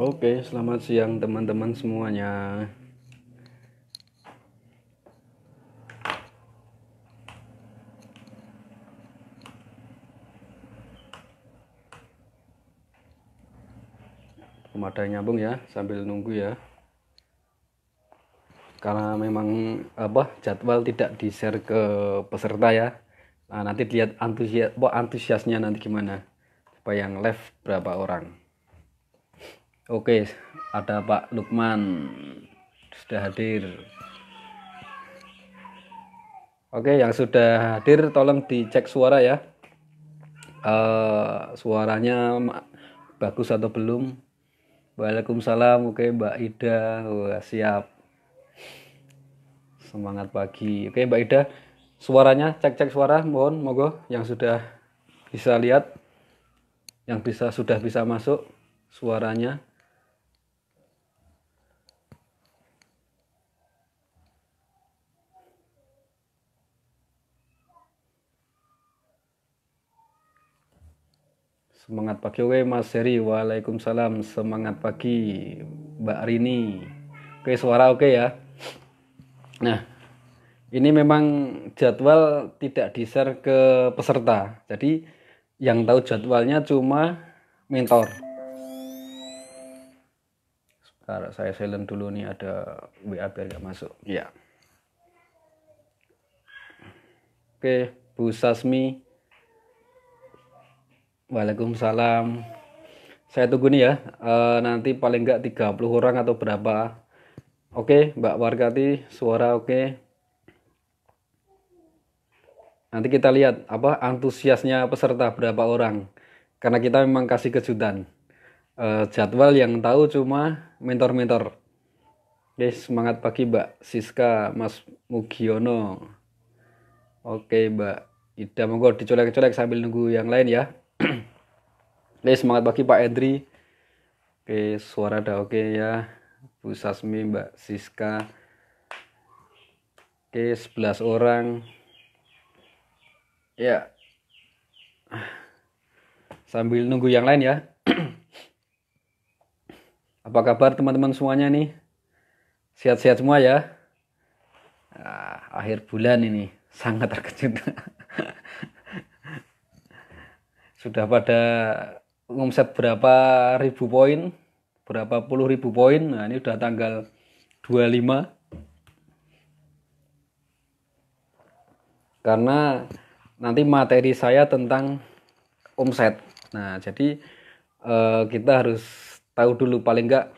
Oke, selamat siang teman-teman semuanya. Belum nyambung ya, sambil nunggu ya. Karena memang apa jadwal tidak di-share ke peserta ya. Nah, nanti lihat antusias antusiasnya nanti gimana. Supaya yang live berapa orang. Oke, ada Pak Lukman sudah hadir. Oke, yang sudah hadir tolong dicek suara ya. Uh, suaranya bagus atau belum? Waalaikumsalam. Oke, Mbak Ida. Wah, siap. Semangat pagi. Oke, Mbak Ida. Suaranya cek-cek suara mohon mogo yang sudah bisa lihat yang bisa sudah bisa masuk suaranya. Semangat pagi oke Mas Heri. Waalaikumsalam. Semangat pagi Mbak Rini. Oke suara oke ya? Nah ini memang jadwal tidak di-share ke peserta. Jadi yang tahu jadwalnya cuma mentor. Sebentar saya silent dulu nih ada WA biar gak masuk. Ya. Oke Bu Sasmi Waalaikumsalam. Saya tunggu nih ya. E, nanti paling enggak 30 orang atau berapa. Oke, Mbak Warkati, suara oke. Nanti kita lihat apa antusiasnya peserta berapa orang. Karena kita memang kasih kejutan. E, jadwal yang tahu cuma mentor-mentor. Oke, semangat pagi Mbak Siska, Mas Mugiono. Oke, Mbak Ida, monggo dicolek-colek sambil nunggu yang lain ya. Oke, semangat pagi Pak Edri. Oke, suara ada oke ya. Bu Sasmi, Mbak Siska. Oke, 11 orang. Ya. Sambil nunggu yang lain ya. Apa kabar teman-teman semuanya nih? Sehat-sehat semua ya? Nah, akhir bulan ini sangat terkejut. Sudah pada ngomset berapa ribu poin berapa puluh ribu poin. Nah ini udah tanggal 25 karena nanti materi saya tentang omset. Nah jadi eh, kita harus tahu dulu paling enggak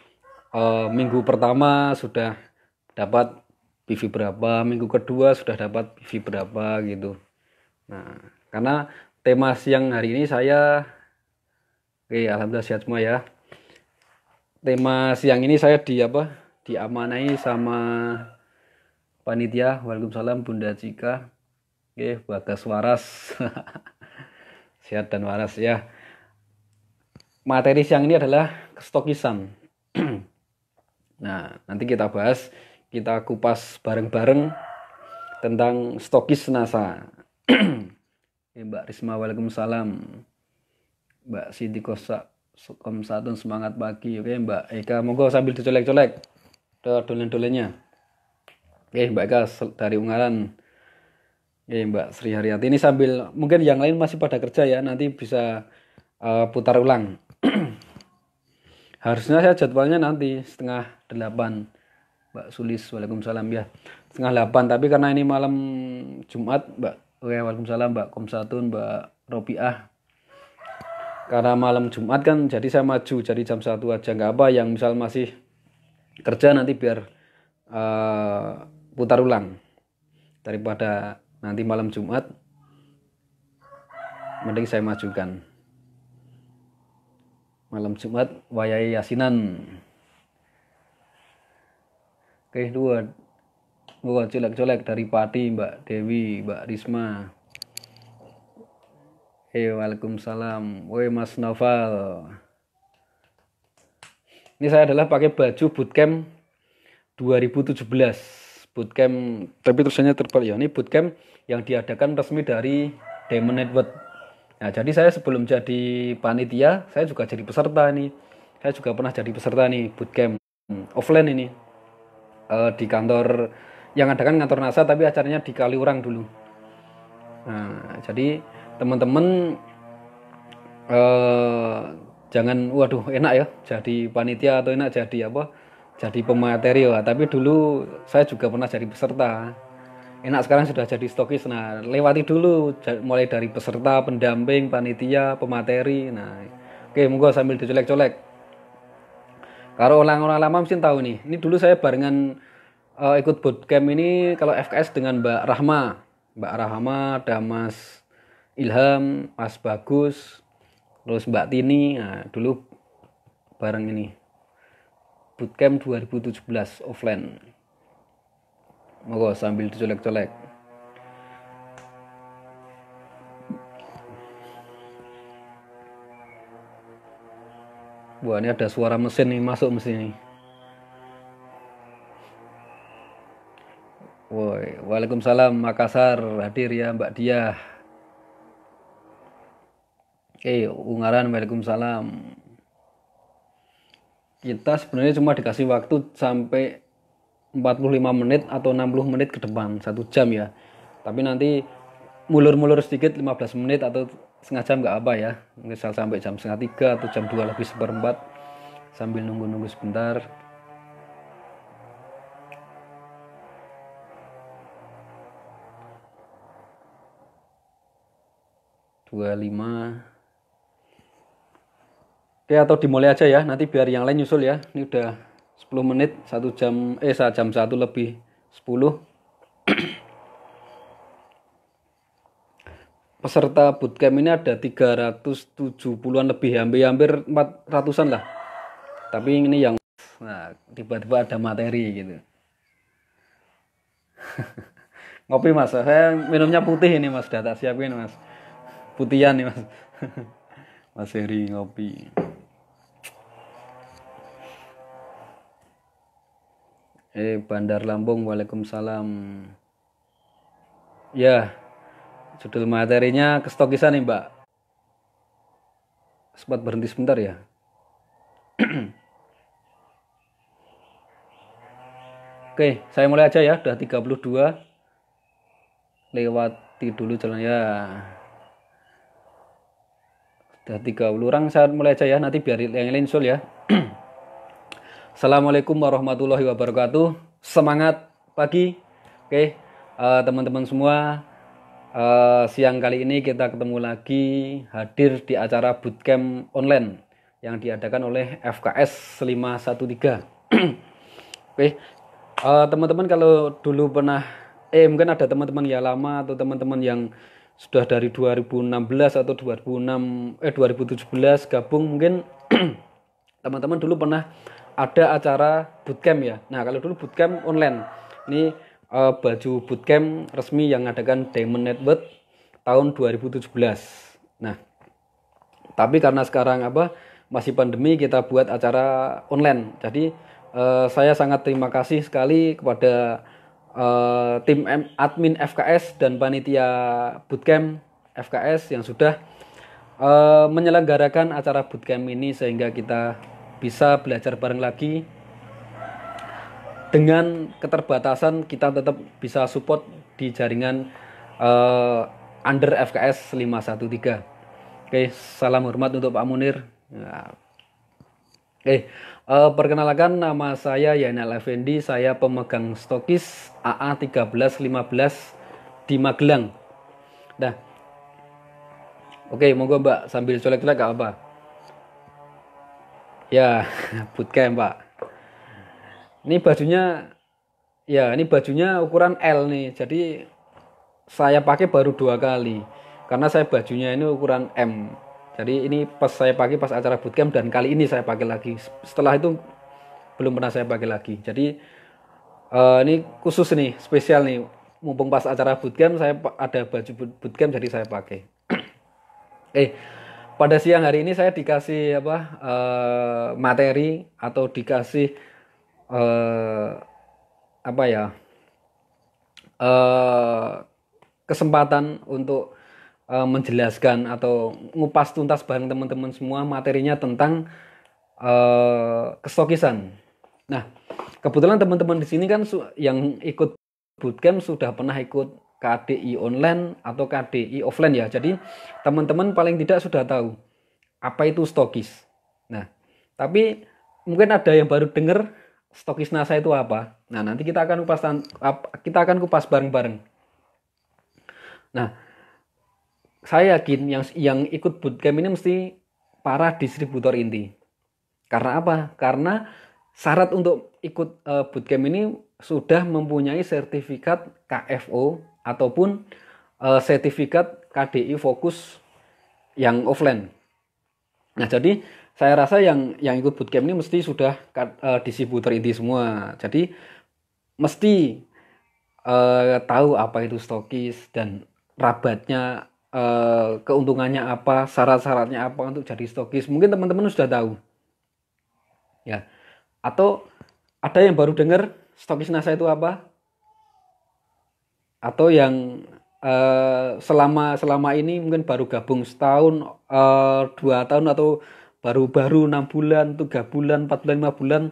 eh, minggu pertama sudah dapat PV berapa minggu kedua sudah dapat PV berapa gitu. Nah karena tema siang hari ini saya Oke, alhamdulillah sehat semua ya. Tema siang ini saya di apa? Diamanai sama panitia. Waalaikumsalam Bunda Cika. Oke, Bagas Waras. sehat dan waras ya. Materi siang ini adalah kestokisan. nah, nanti kita bahas, kita kupas bareng-bareng tentang stokis NASA. Mbak Risma, Waalaikumsalam. Mbak Siti Kosa satu semangat pagi. Oke Mbak Eka monggo sambil dicolek-colek. Dolen-dolennya. Oke Mbak Eka dari Ungaran. Oke Mbak Sri Haryati. Ini sambil mungkin yang lain masih pada kerja ya nanti bisa uh, putar ulang. Harusnya saya jadwalnya nanti setengah delapan. Mbak Sulis Waalaikumsalam. Ya setengah delapan tapi karena ini malam Jumat Mbak Oke, Waalaikumsalam Mbak Komsatun Mbak Ropiah karena malam Jumat kan jadi saya maju jadi jam satu aja. Nggak apa yang misal masih kerja nanti biar uh, putar ulang. Daripada nanti malam Jumat mending saya majukan. Malam Jumat wayai yasinan. Oke dua gua colek-colek dari Pati Mbak Dewi Mbak Risma Hei, Waalaikumsalam. Woi, Mas Noval. Ini saya adalah pakai baju bootcamp 2017. Bootcamp, tapi tulisannya terbalik ya. Ini bootcamp yang diadakan resmi dari Diamond Network. Nah, jadi saya sebelum jadi panitia, saya juga jadi peserta nih. saya juga pernah jadi peserta nih bootcamp hmm, offline ini uh, di kantor yang ada kan kantor NASA tapi acaranya di Kaliurang dulu. Nah jadi teman-teman uh, jangan waduh enak ya jadi panitia atau enak jadi apa jadi pemateri ya. Tapi dulu saya juga pernah jadi peserta. Enak sekarang sudah jadi stokis. Nah lewati dulu mulai dari peserta pendamping panitia pemateri. Nah oke monggo sambil dicolek-colek. Kalau orang-orang lama mungkin tahu nih. Ini dulu saya barengan uh, ikut bootcamp ini kalau FKS dengan Mbak Rahma Mbak Rahma ada Mas Ilham Mas Bagus terus Mbak Tini nah, dulu bareng ini bootcamp 2017 offline Monggo sambil dicolek-colek. Wah, ini ada suara mesin nih masuk mesin ini. Woi, Waalaikumsalam Makassar hadir ya Mbak Dia. Oke, Ungaran Waalaikumsalam. Kita sebenarnya cuma dikasih waktu sampai 45 menit atau 60 menit ke depan satu jam ya tapi nanti mulur-mulur sedikit 15 menit atau setengah jam nggak apa ya misal sampai jam setengah tiga atau jam dua lebih seperempat sambil nunggu-nunggu sebentar dua lima. Oke atau dimulai aja ya nanti biar yang lain nyusul ya. Ini udah 10 menit satu jam eh jam satu lebih 10 peserta bootcamp ini ada 370-an lebih hampir hampir 400-an lah. Tapi ini yang nah tiba-tiba ada materi gitu. Ngopi mas. Saya minumnya putih ini mas. Data siapin mas putihan nih mas mas Heri ngopi Eh, Bandar Lampung, Waalaikumsalam. Ya, judul materinya kestokisan nih, Mbak. Sempat berhenti sebentar ya. Oke, saya mulai aja ya. Udah 32. Lewati dulu jalan ya. Udah 30 orang saya mulai aja ya. Nanti biar yang lain sul ya. Assalamualaikum warahmatullahi wabarakatuh. Semangat pagi. Oke, uh, teman-teman semua. Uh, siang kali ini kita ketemu lagi hadir di acara bootcamp online yang diadakan oleh FKS 513. Oke, uh, teman-teman kalau dulu pernah eh mungkin ada teman-teman yang lama atau teman-teman yang sudah dari 2016 atau 2006 eh 2017 gabung mungkin teman-teman dulu pernah ada acara bootcamp ya. Nah, kalau dulu bootcamp online. Ini uh, baju bootcamp resmi yang adakan Diamond Network tahun 2017. Nah, tapi karena sekarang apa masih pandemi kita buat acara online. Jadi uh, saya sangat terima kasih sekali kepada uh, tim admin FKS dan panitia bootcamp FKS yang sudah uh, menyelenggarakan acara bootcamp ini sehingga kita bisa belajar bareng lagi. Dengan keterbatasan kita tetap bisa support di jaringan uh, under FKS 513 oke salam hormat untuk Pak Munir. Nah. oke uh, perkenalkan nama saya Yanal Effendi saya pemegang stokis AA 1315 di Magelang nah oke monggo Mbak sambil colek-colek apa Ya, bootcamp, Pak. Ini bajunya ya, ini bajunya ukuran L nih. Jadi saya pakai baru dua kali. Karena saya bajunya ini ukuran M. Jadi ini pas saya pakai pas acara bootcamp dan kali ini saya pakai lagi. Setelah itu belum pernah saya pakai lagi. Jadi uh, ini khusus nih, spesial nih. Mumpung pas acara bootcamp saya ada baju bootcamp jadi saya pakai. eh pada siang hari ini saya dikasih apa uh, materi atau dikasih uh, apa ya uh, kesempatan untuk uh, menjelaskan atau ngupas tuntas bareng teman-teman semua materinya tentang eh, kestokisan. Nah, kebetulan teman-teman di sini kan yang ikut bootcamp sudah pernah ikut KDI online atau KDI offline ya. Jadi teman-teman paling tidak sudah tahu apa itu stokis. Nah, tapi mungkin ada yang baru dengar stokis NASA itu apa. Nah, nanti kita akan kupas kita akan kupas bareng-bareng. Nah, saya yakin yang yang ikut bootcamp ini mesti para distributor inti. Karena apa? Karena syarat untuk ikut uh, bootcamp ini sudah mempunyai sertifikat KFO ataupun uh, sertifikat KDI fokus yang offline. Nah, jadi saya rasa yang yang ikut bootcamp ini mesti sudah uh, distributor inti semua. Jadi mesti uh, tahu apa itu stokis dan rabatnya uh, keuntungannya apa, syarat-syaratnya apa untuk jadi stokis. Mungkin teman-teman sudah tahu. Ya. Atau ada yang baru dengar stokis NASA itu apa? Atau yang uh, selama selama ini mungkin baru gabung setahun, uh, dua tahun atau baru-baru enam bulan, tiga bulan, empat bulan, lima bulan,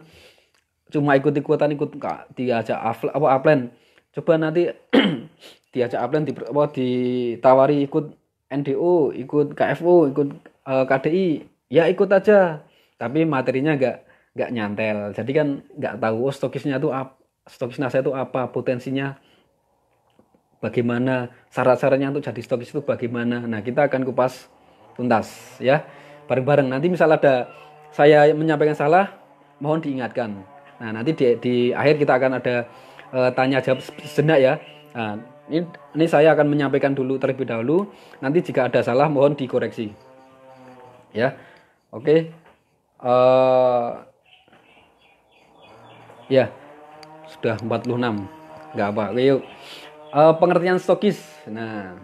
cuma ikut-ikutan ikut diajak apa upline. Coba nanti diajak upline di apa ditawari ikut NDO, ikut KFO, ikut uh, eh, KDI, ya ikut aja. Tapi materinya nggak nggak nyantel. Jadi kan nggak tahu oh, stokisnya tuh apa, stokis NASA itu apa, potensinya bagaimana, syarat-syaratnya untuk jadi stokis itu bagaimana. Nah, kita akan kupas tuntas ya. Bareng-bareng nanti misal ada saya menyampaikan salah, mohon diingatkan. Nah, nanti di, di akhir kita akan ada uh, tanya jawab sejenak ya. Nah, ini, ini saya akan menyampaikan dulu terlebih dahulu. Nanti jika ada salah mohon dikoreksi. Ya. Oke. Uh, ya. Sudah 46. Enggak apa. Oke, yuk. Uh, pengertian stokis. Nah,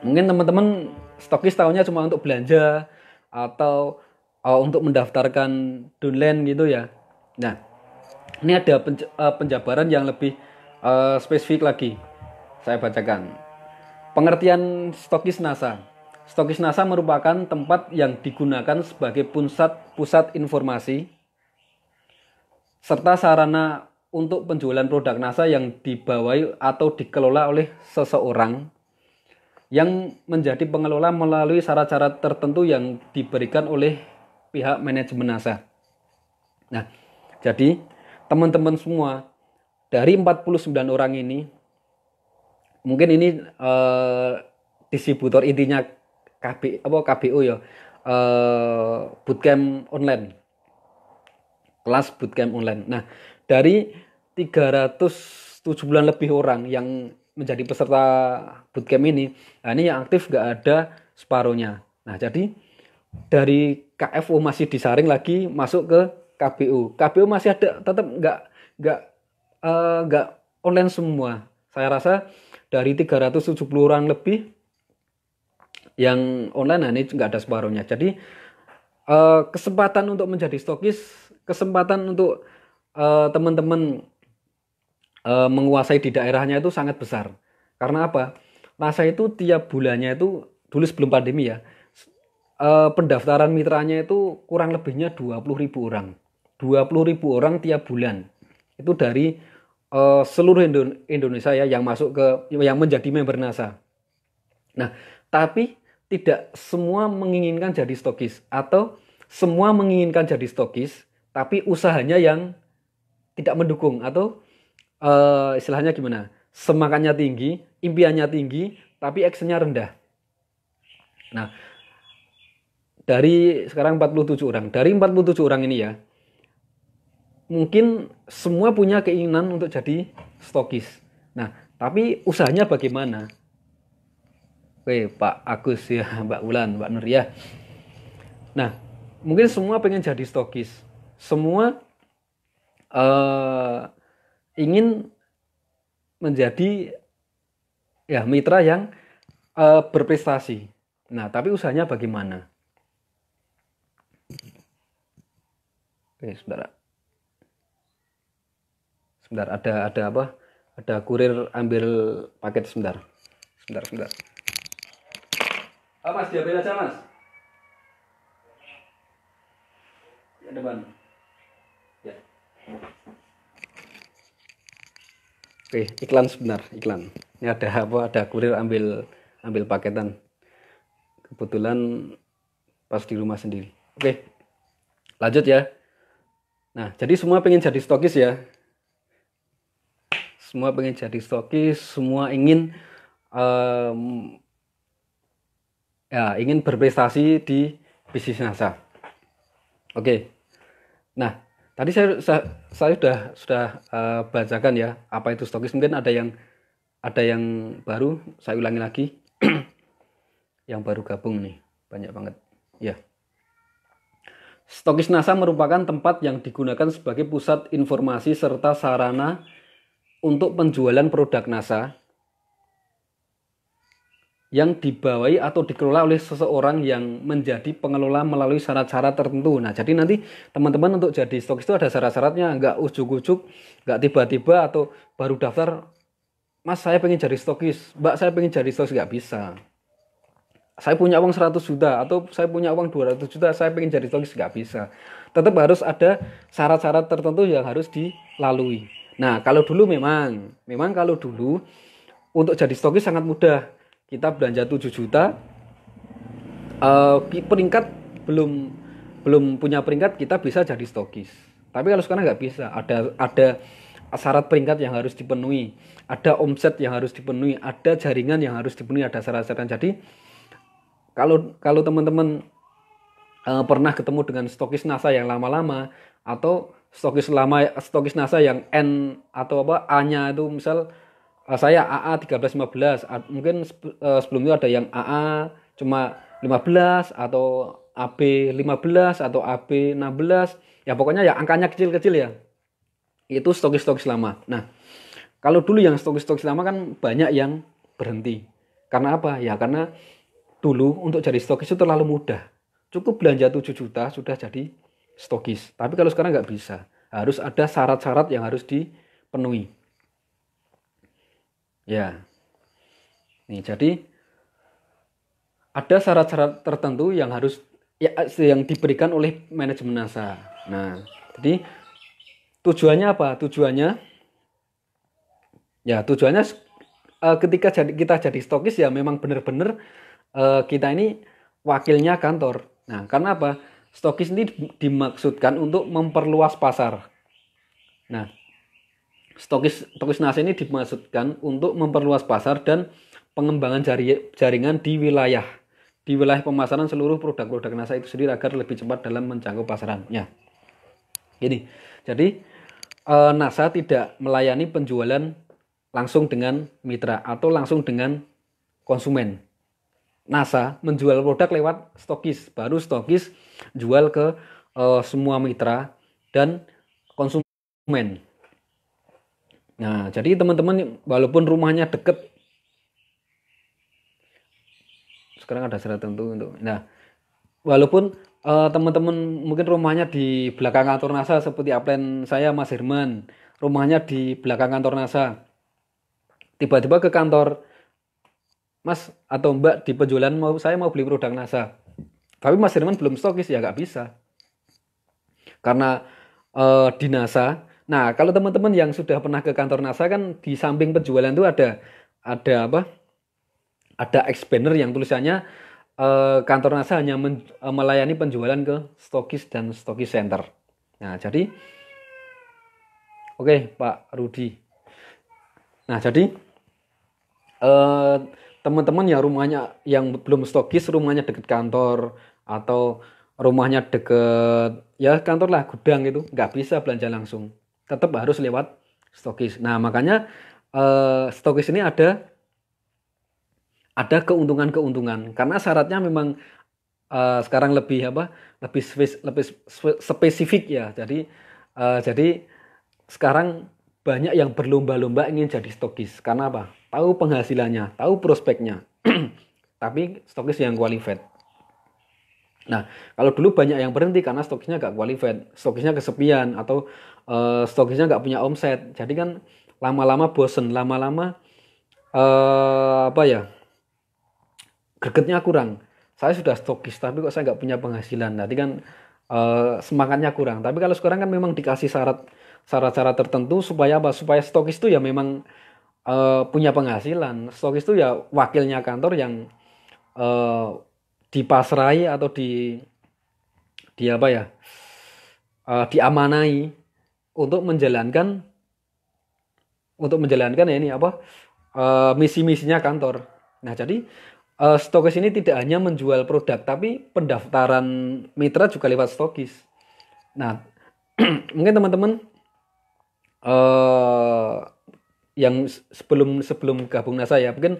mungkin teman-teman stokis tahunya cuma untuk belanja atau uh, untuk mendaftarkan downline gitu ya. Nah, ini ada penj penjabaran yang lebih uh, spesifik lagi. Saya bacakan. Pengertian stokis NASA. Stokis NASA merupakan tempat yang digunakan sebagai pusat pusat informasi serta sarana untuk penjualan produk NASA yang dibawahi atau dikelola oleh seseorang yang menjadi pengelola melalui syarat-syarat tertentu yang diberikan oleh pihak manajemen NASA. Nah, jadi teman-teman semua dari 49 orang ini mungkin ini uh, distributor intinya KB apa KBO ya uh, bootcamp online. Kelas bootcamp online. Nah dari 307 bulan lebih orang yang menjadi peserta bootcamp ini nah ini yang aktif gak ada separuhnya. Nah jadi dari KFO masih disaring lagi masuk ke KBU KBU masih ada tetap nggak nggak uh, nggak online semua. Saya rasa dari 370 orang lebih yang online nah ini nggak ada separuhnya. Jadi uh, kesempatan untuk menjadi stokis kesempatan untuk uh, teman-teman uh, menguasai di daerahnya itu sangat besar. Karena apa? NASA itu tiap bulannya itu dulu sebelum pandemi ya uh, pendaftaran mitranya itu kurang lebihnya 20 ribu orang. 20 ribu orang tiap bulan. Itu dari uh, seluruh Indonesia ya yang masuk ke yang menjadi member NASA. Nah, tapi tidak semua menginginkan jadi stokis atau semua menginginkan jadi stokis tapi usahanya yang tidak mendukung atau uh, istilahnya gimana? Semangatnya tinggi, impiannya tinggi, tapi actionnya rendah. Nah, dari sekarang 47 orang, dari 47 orang ini ya, mungkin semua punya keinginan untuk jadi stokis. Nah, tapi usahanya bagaimana? Oke, Pak Agus ya, Mbak Ulan, Mbak Nur ya. Nah, mungkin semua pengen jadi stokis. Semua uh, ingin menjadi ya mitra yang uh, berprestasi. Nah, tapi usahanya bagaimana? Oke, saudara sebentar ada ada apa? Ada kurir ambil paket sebentar. Sebentar sebentar. Ah mas diambil aja mas? Ke depan ya. Oke iklan sebentar iklan. Ini ada apa? Ada kurir ambil ambil paketan. Kebetulan pas di rumah sendiri. Oke lanjut ya. Nah jadi semua pengen jadi stokis ya semua pengen jadi stokis semua ingin um, ya ingin berprestasi di bisnis NASA. Oke. Nah tadi saya saya, saya sudah sudah uh, bacakan ya apa itu stokis mungkin ada yang ada yang baru saya ulangi lagi. Yang baru gabung nih banyak banget. Ya. Stokis NASA merupakan tempat yang digunakan sebagai pusat informasi serta sarana untuk penjualan produk NASA yang dibawahi atau dikelola oleh seseorang yang menjadi pengelola melalui syarat-syarat tertentu. Nah, jadi nanti teman-teman untuk jadi stokis itu ada syarat-syaratnya, nggak ujuk-ujuk, nggak tiba-tiba atau baru daftar, Mas saya pengen jadi stokis, Mbak saya pengen jadi stokis, nggak bisa. Saya punya uang 100 juta atau saya punya uang 200 juta, saya pengen jadi stokis, nggak bisa. Tetap harus ada syarat-syarat tertentu yang harus dilalui. Nah, kalau dulu memang, memang kalau dulu untuk jadi stokis sangat mudah. Kita belanja 7 juta, uh, peringkat belum belum punya peringkat kita bisa jadi stokis. Tapi kalau sekarang nggak bisa, ada ada syarat peringkat yang harus dipenuhi, ada omset yang harus dipenuhi, ada jaringan yang harus dipenuhi, ada syarat-syarat. Jadi kalau kalau teman-teman uh, pernah ketemu dengan stokis NASA yang lama-lama atau stokis lama stokis NASA yang N atau apa A-nya itu misal uh, saya AA 1315 mungkin uh, sebelum itu ada yang AA cuma 15 atau AB 15 atau AB 16 ya pokoknya ya angkanya kecil-kecil ya. Itu stokis-stokis lama. Nah kalau dulu yang stokis-stokis lama kan banyak yang berhenti. Karena apa? Ya karena dulu untuk jadi stokis itu terlalu mudah. Cukup belanja 7 juta sudah jadi stokis. Tapi kalau sekarang nggak bisa, harus ada syarat-syarat yang harus dipenuhi. Ya, nih jadi ada syarat-syarat tertentu yang harus ya, yang diberikan oleh manajemen NASA. Nah, jadi tujuannya apa? Tujuannya ya tujuannya uh, ketika jadi kita jadi stokis ya memang benar-benar uh, kita ini wakilnya kantor. Nah, karena apa? Stokis ini dimaksudkan untuk memperluas pasar. Nah, stokis stokis nasi ini dimaksudkan untuk memperluas pasar dan pengembangan jari, jaringan di wilayah di wilayah pemasaran seluruh produk-produk NASA itu sendiri agar lebih cepat dalam menjangkau pasarannya. Ini, jadi eh, NASA tidak melayani penjualan langsung dengan mitra atau langsung dengan konsumen. NASA menjual produk lewat stokis, baru stokis jual ke uh, semua mitra dan konsumen. Nah, jadi teman-teman walaupun rumahnya deket sekarang ada syarat tertentu untuk nah walaupun uh, teman-teman mungkin rumahnya di belakang kantor NASA seperti upline saya Mas Herman rumahnya di belakang kantor NASA tiba-tiba ke kantor Mas atau Mbak di penjualan mau saya mau beli produk NASA. Tapi Mas Herman belum stokis ya nggak bisa. Karena uh, di NASA. Nah kalau teman-teman yang sudah pernah ke kantor NASA kan di samping penjualan itu ada ada apa? Ada expander yang tulisannya uh, kantor NASA hanya men, uh, melayani penjualan ke stokis dan stokis center. Nah jadi oke okay, Pak Rudi. Nah jadi teman-teman yang rumahnya yang belum stokis rumahnya deket kantor atau rumahnya deket ya kantor lah gudang itu nggak bisa belanja langsung. Tetap harus lewat stokis. Nah makanya eh, stokis ini ada ada keuntungan-keuntungan. Karena syaratnya memang eh, sekarang lebih apa lebih lebih spesifik ya. Jadi eh, jadi sekarang banyak yang berlomba-lomba ingin jadi stokis. Karena apa tahu penghasilannya, tahu prospeknya. Tapi stokis yang qualified. Nah, kalau dulu banyak yang berhenti karena stokisnya gak qualified, stokisnya kesepian atau uh, stokisnya gak punya omset. Jadi kan lama-lama bosen, lama-lama uh, apa ya? gregetnya kurang. Saya sudah stokis tapi kok saya nggak punya penghasilan. Nanti kan uh, semangatnya kurang. Tapi kalau sekarang kan memang dikasih syarat syarat-syarat tertentu supaya apa? Supaya stokis itu ya memang uh, punya penghasilan. Stokis itu ya wakilnya kantor yang uh, dipasrai atau di di apa ya? Uh, diamanai untuk menjalankan untuk menjalankan ya ini apa uh, misi-misinya kantor. Nah jadi uh, stokis ini tidak hanya menjual produk tapi pendaftaran mitra juga lewat stokis. Nah mungkin teman-teman uh, yang sebelum sebelum gabung NASA ya. Mungkin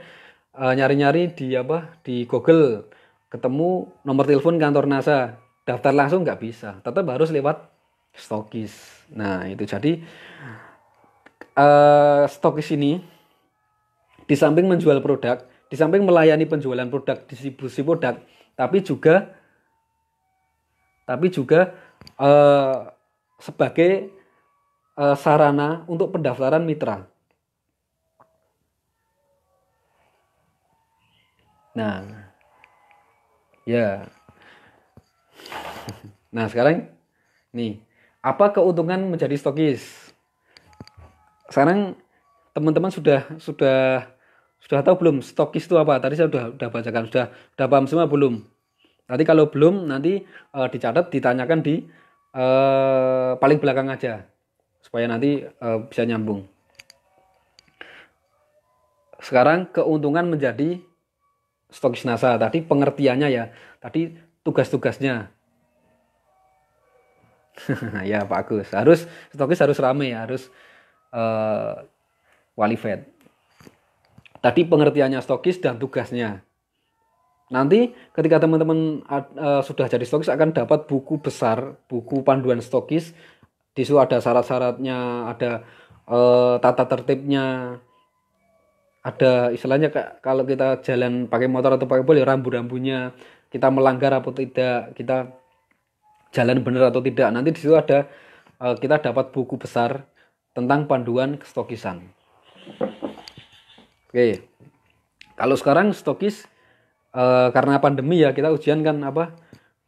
nyari-nyari uh, di apa di Google ketemu nomor telepon kantor NASA. Daftar langsung nggak bisa tetap harus lewat stokis nah itu jadi uh, stokis ini di samping menjual produk di samping melayani penjualan produk distribusi produk tapi juga tapi juga uh, sebagai uh, sarana untuk pendaftaran mitra. Nah, ya. Nah, sekarang nih, apa keuntungan menjadi stokis? Sekarang teman-teman sudah sudah sudah tahu belum stokis itu apa? Tadi saya sudah sudah bacakan, sudah sudah paham semua belum? Nanti kalau belum nanti uh, dicatat ditanyakan di uh, paling belakang aja supaya nanti uh, bisa nyambung. Sekarang keuntungan menjadi stokis NASA. Tadi pengertiannya ya. Tadi tugas-tugasnya. ya Pak Agus. Harus stokis harus rame ya, harus uh. Tadi pengertiannya stokis dan tugasnya. Nanti ketika teman-teman uh, sudah jadi stokis akan dapat buku besar, buku panduan stokis. Di situ ada syarat-syaratnya, ada uh, tata tertibnya, ada istilahnya kalau kita jalan pakai motor atau pakai mobil ya rambu-rambunya, kita melanggar atau tidak, kita jalan benar atau tidak. Nanti di situ ada uh, kita dapat buku besar tentang panduan stokisan. Oke. Kalau sekarang stokis uh, karena pandemi ya kita ujian kan apa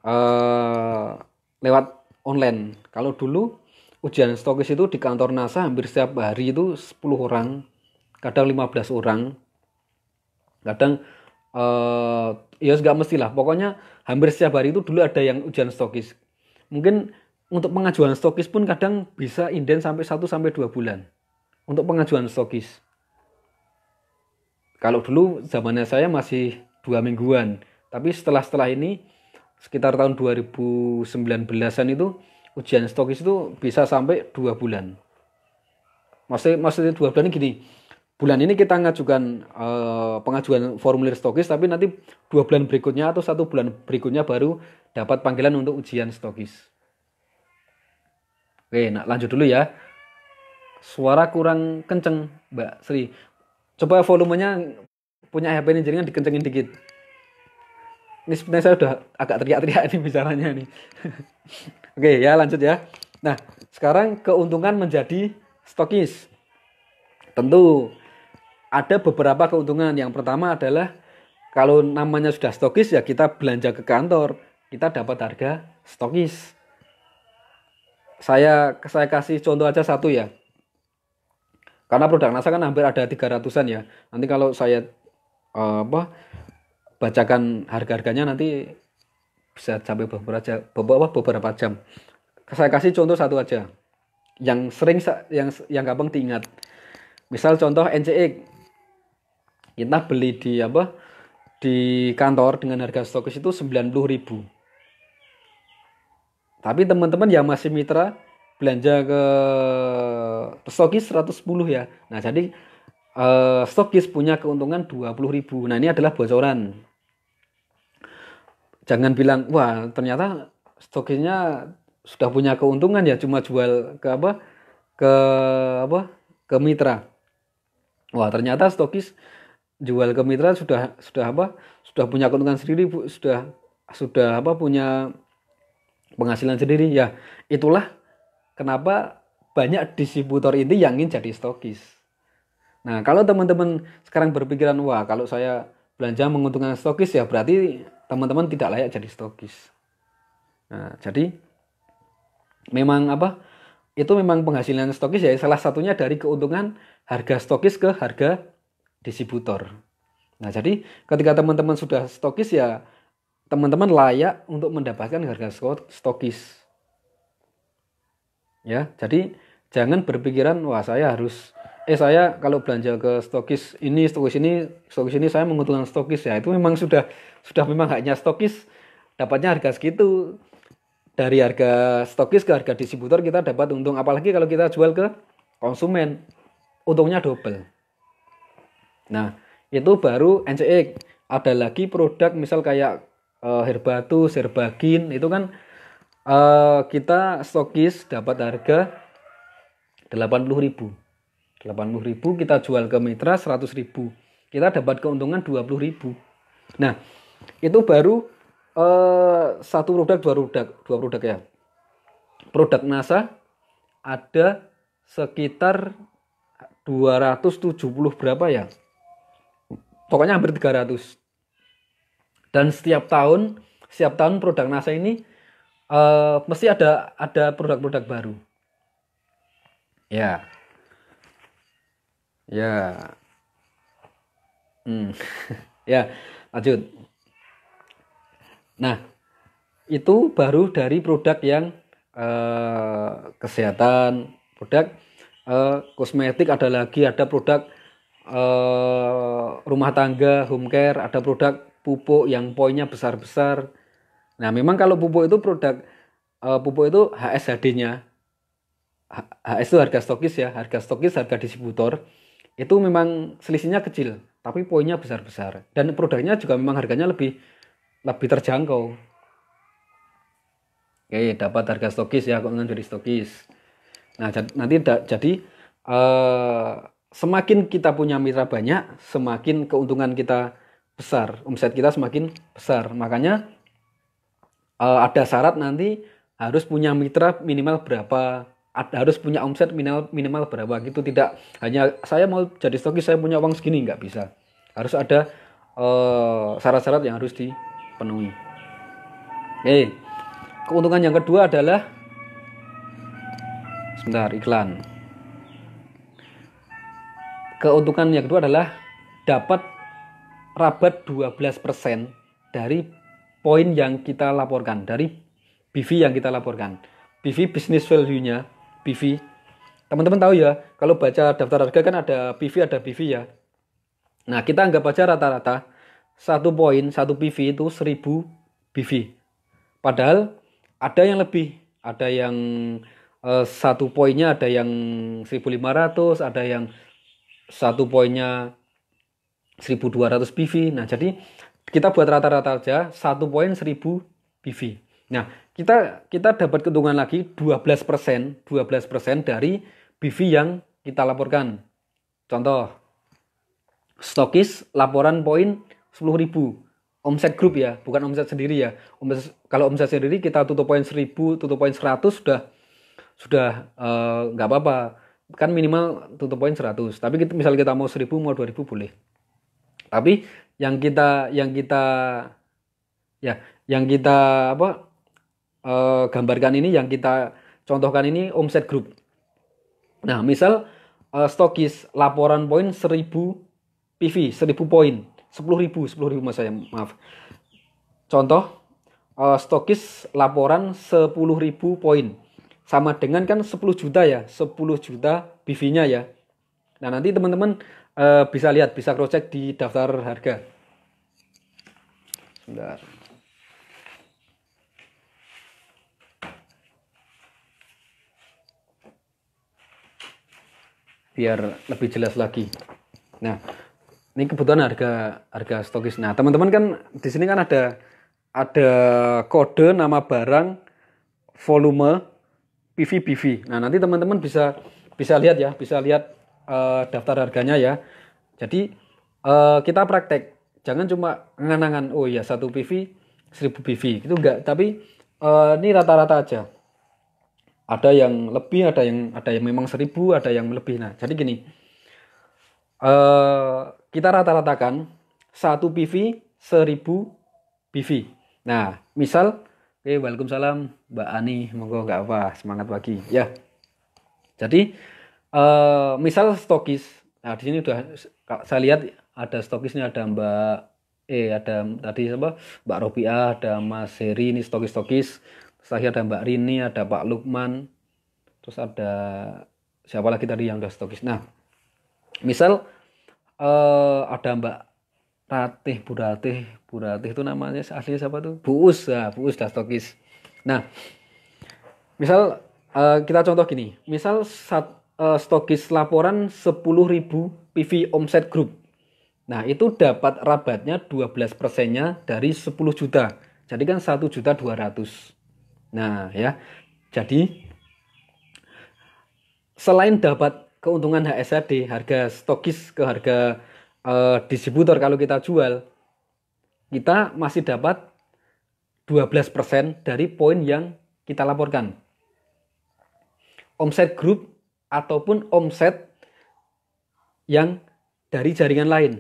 uh, lewat online. Kalau dulu ujian stokis itu di kantor NASA hampir setiap hari itu 10 orang, kadang 15 orang. Kadang uh, ya nggak mesti lah. Pokoknya hampir setiap hari itu dulu ada yang ujian stokis. Mungkin untuk pengajuan stokis pun kadang bisa inden sampai 1 sampai 2 bulan. Untuk pengajuan stokis. Kalau dulu zamannya saya masih dua mingguan, tapi setelah setelah ini sekitar tahun 2019-an itu ujian stokis itu bisa sampai dua bulan. Maksudnya, maksudnya dua bulan ini gini, bulan ini kita ngajukan uh, pengajuan formulir stokis, tapi nanti dua bulan berikutnya atau satu bulan berikutnya baru dapat panggilan untuk ujian stokis. Oke, nah lanjut dulu ya. Suara kurang kenceng, Mbak Sri. Coba volumenya punya HP ini jaringan dikencengin dikit. Ini sebenarnya saya udah agak teriak-teriak ini bicaranya nih. Oke ya lanjut ya. Nah sekarang keuntungan menjadi stokis. Tentu ada beberapa keuntungan. Yang pertama adalah kalau namanya sudah stokis ya kita belanja ke kantor, kita dapat harga stokis. Saya saya kasih contoh aja satu ya. Karena produk NASA kan hampir ada 300-an ya. Nanti kalau saya uh, apa bacakan harga-harganya nanti bisa sampai beberapa jam, beberapa, beberapa jam. Saya kasih contoh satu aja. Yang sering yang yang gampang diingat. Misal contoh NCX. Kita beli di apa? Di kantor dengan harga stokis itu 90.000. Tapi teman-teman yang masih mitra belanja ke stokis 110 ya. Nah, jadi uh, stokis punya keuntungan 20.000. Nah, ini adalah bocoran. Jangan bilang, "Wah, ternyata stokisnya sudah punya keuntungan ya cuma jual ke apa? ke apa? ke mitra." Wah, ternyata stokis jual ke mitra sudah sudah apa? sudah punya keuntungan sendiri, Bu. Sudah sudah apa? punya penghasilan sendiri ya. Itulah kenapa banyak distributor ini yang ingin jadi stokis. Nah, kalau teman-teman sekarang berpikiran, wah kalau saya belanja menguntungkan stokis ya berarti teman-teman tidak layak jadi stokis. Nah, jadi memang apa itu memang penghasilan stokis ya salah satunya dari keuntungan harga stokis ke harga distributor. Nah, jadi ketika teman-teman sudah stokis ya teman-teman layak untuk mendapatkan harga stokis. Ya, jadi jangan berpikiran wah saya harus eh saya kalau belanja ke stokis ini stokis ini stokis ini saya menguntungkan stokis ya itu memang sudah sudah memang hanya stokis dapatnya harga segitu dari harga stokis ke harga distributor kita dapat untung apalagi kalau kita jual ke konsumen untungnya double nah itu baru NCX ada lagi produk misal kayak uh, herbatus herbagin itu kan uh, kita stokis dapat harga 80.000 80.000 kita jual ke mitra 100.000 kita dapat keuntungan 20.000 nah itu baru uh, satu produk dua produk dua produk ya. Produk NASA ada sekitar 270 berapa ya pokoknya hampir 300 dan setiap tahun setiap tahun produk NASA ini uh, mesti ada ada produk-produk baru. Ya. Ya. Hmm. ya lanjut. Nah, itu baru dari produk yang eh, kesehatan, produk eh, kosmetik ada lagi, ada produk eh, rumah tangga, home care, ada produk pupuk yang poinnya besar-besar. Nah, memang kalau pupuk itu produk eh, pupuk itu HSHD-nya. HS itu harga stokis ya, harga stokis, harga distributor. Itu memang selisihnya kecil, tapi poinnya besar-besar. Dan produknya juga memang harganya lebih lebih terjangkau oke dapat harga stokis ya keuntungan dari stokis nah nanti jadi uh, semakin kita punya mitra banyak semakin keuntungan kita besar omset kita semakin besar makanya uh, ada syarat nanti harus punya mitra minimal berapa harus punya omset minimal minimal berapa gitu tidak hanya saya mau jadi stokis saya punya uang segini nggak bisa harus ada uh, syarat-syarat yang harus di penuhi. Oke. Keuntungan yang kedua adalah sebentar iklan. Keuntungan yang kedua adalah dapat rabat 12% dari poin yang kita laporkan, dari BV yang kita laporkan. BV business value-nya, BV. Teman-teman tahu ya, kalau baca daftar harga kan ada PV, ada BV ya. Nah, kita anggap aja rata-rata satu poin satu PV itu 1000 PV. Padahal ada yang lebih, ada yang eh, satu poinnya ada yang 1500, ada yang satu poinnya 1200 PV. Nah, jadi kita buat rata-rata aja satu poin 1000 PV. Nah, kita kita dapat keuntungan lagi 12%, 12% dari PV yang kita laporkan. Contoh, stokis laporan poin 10.000 omset grup ya, bukan omset sendiri ya. Omset, kalau omset sendiri kita tutup poin 1000, tutup poin 100 sudah sudah eh, nggak uh, apa-apa. Kan minimal tutup poin 100. Tapi kita, misal kita mau 1000 mau 2000 boleh. Tapi yang kita yang kita ya, yang kita apa uh, gambarkan ini yang kita contohkan ini omset grup. Nah, misal uh, stokis laporan poin 1000 PV, 1000 poin sepuluh ribu sepuluh ribu mas saya maaf contoh uh, stokis laporan sepuluh ribu poin sama dengan kan 10 juta ya 10 juta BV nya ya. Nah nanti teman-teman uh, bisa lihat bisa cross di daftar harga. Sebentar. Biar lebih jelas lagi. Nah ini kebutuhan harga harga stokis. Nah, teman-teman kan di sini kan ada ada kode nama barang volume PV PV. Nah, nanti teman-teman bisa bisa lihat ya, bisa lihat uh, daftar harganya ya. Jadi uh, kita praktek. Jangan cuma nganangan oh ya satu PV 1000 PV. Itu enggak, tapi uh, ini rata-rata aja. Ada yang lebih, ada yang ada yang memang 1000, ada yang lebih. Nah, jadi gini. Uh, kita rata-ratakan 1 PV 1000 PV. Nah, misal Oke, Waalaikumsalam Mbak Ani, monggo nggak apa, semangat pagi. Ya. Jadi uh, misal stokis, nah di sini udah saya lihat ada stokisnya ada Mbak eh ada tadi apa Mbak Robiah, ada Mas Heri ini stokis-stokis. Saya ada Mbak Rini, ada Pak Lukman. Terus ada siapa lagi tadi yang udah stokis. Nah, misal uh, ada Mbak Ratih, Bu Ratih, Bu Ratih itu namanya aslinya siapa tuh? Bu Us, ya, Bu Us dah stokis. Nah, misal uh, kita contoh gini, misal sat, uh, stokis laporan 10.000 PV omset grup. Nah, itu dapat rabatnya 12 persennya dari 10 juta. Jadi kan 1 juta 200. Nah, ya. Jadi selain dapat keuntungan HSAD, harga stokis ke harga uh, distributor kalau kita jual, kita masih dapat 12% dari poin yang kita laporkan. Omset grup ataupun omset yang dari jaringan lain.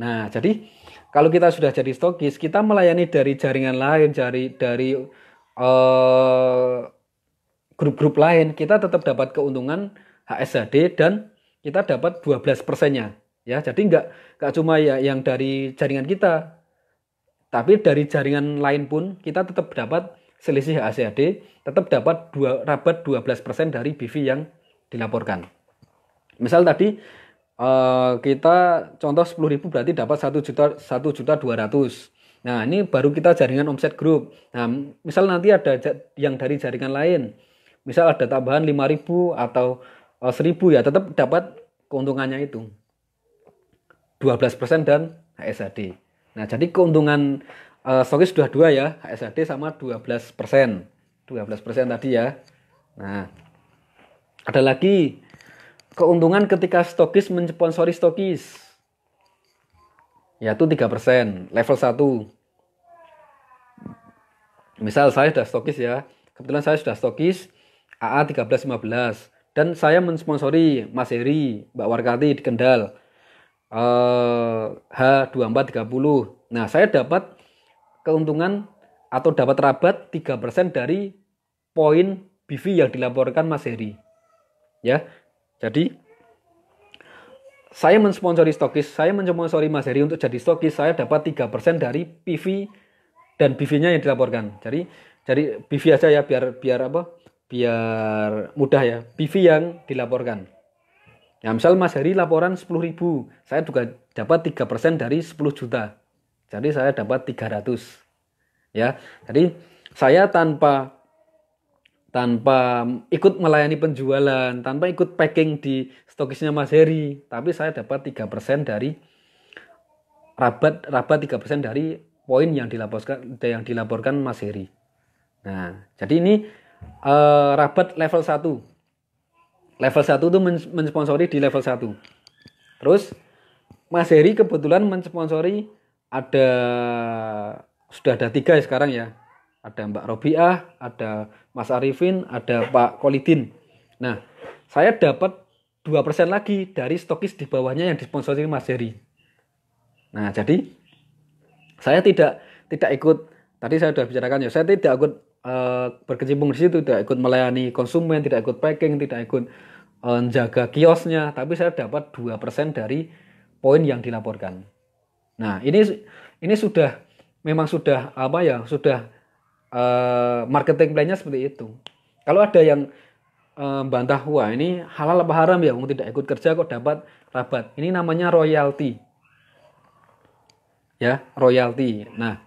Nah, jadi kalau kita sudah jadi stokis, kita melayani dari jaringan lain, dari dari uh, grup-grup lain, kita tetap dapat keuntungan HSHD dan kita dapat 12 persennya ya jadi nggak nggak cuma ya yang dari jaringan kita tapi dari jaringan lain pun kita tetap dapat selisih HCAD tetap dapat dua rabat 12% dari BV yang dilaporkan. Misal tadi uh, kita contoh 10.000 berarti dapat 1 juta 1 juta 200 nah ini baru kita jaringan omset grup. Nah misal nanti ada yang dari jaringan lain misal ada tambahan 5.000 atau uh, eh, 1.000 ya tetap dapat keuntungannya itu 12% dan HSAD. Nah, jadi keuntungan uh, stokis sudah dua ya, HSAD sama 12%. 12% tadi ya. Nah, ada lagi keuntungan ketika stokis mensponsori stokis. Yaitu 3%, level 1. Misal saya sudah stokis ya. Kebetulan saya sudah stokis AA 1315 dan saya mensponsori Mas Heri, Mbak Warkati di Kendal uh, H2430. Nah, saya dapat keuntungan atau dapat rabat 3% dari poin BV yang dilaporkan Mas Heri. Ya. Jadi saya mensponsori stokis, saya mensponsori Mas Heri untuk jadi stokis, saya dapat 3% dari PV dan BV-nya yang dilaporkan. Jadi jadi BV aja ya biar biar apa? Biar mudah ya. BV yang dilaporkan. Ya misal Mas Heri laporan 10.000, saya juga dapat 3% dari 10 juta. Jadi saya dapat 300. Ya. Jadi saya tanpa tanpa ikut melayani penjualan, tanpa ikut packing di stokisnya Mas Heri, tapi saya dapat 3% dari rabat rabat 3% dari poin yang dilaporkan yang dilaporkan Mas Heri. Nah, jadi ini uh, rabat level 1 level 1 itu mensponsori di level 1 terus Mas Heri kebetulan mensponsori ada sudah ada tiga ya sekarang ya. Ada Mbak Robiah ada Mas Arifin ada Pak Kolidin. Nah saya dapat 2% lagi dari stokis di bawahnya yang disponsori Mas Heri. Nah jadi saya tidak tidak ikut. Tadi saya sudah bicarakan ya saya tidak ikut uh, berkecimpung di situ tidak ikut melayani konsumen tidak ikut packing tidak ikut menjaga kiosnya, tapi saya dapat 2% dari poin yang dilaporkan. Nah, ini ini sudah memang sudah apa ya, sudah uh, marketing plan-nya seperti itu. Kalau ada yang uh, bantah wah ini halal apa haram ya, tidak ikut kerja kok dapat rabat. Ini namanya royalty. Ya, royalty. Nah,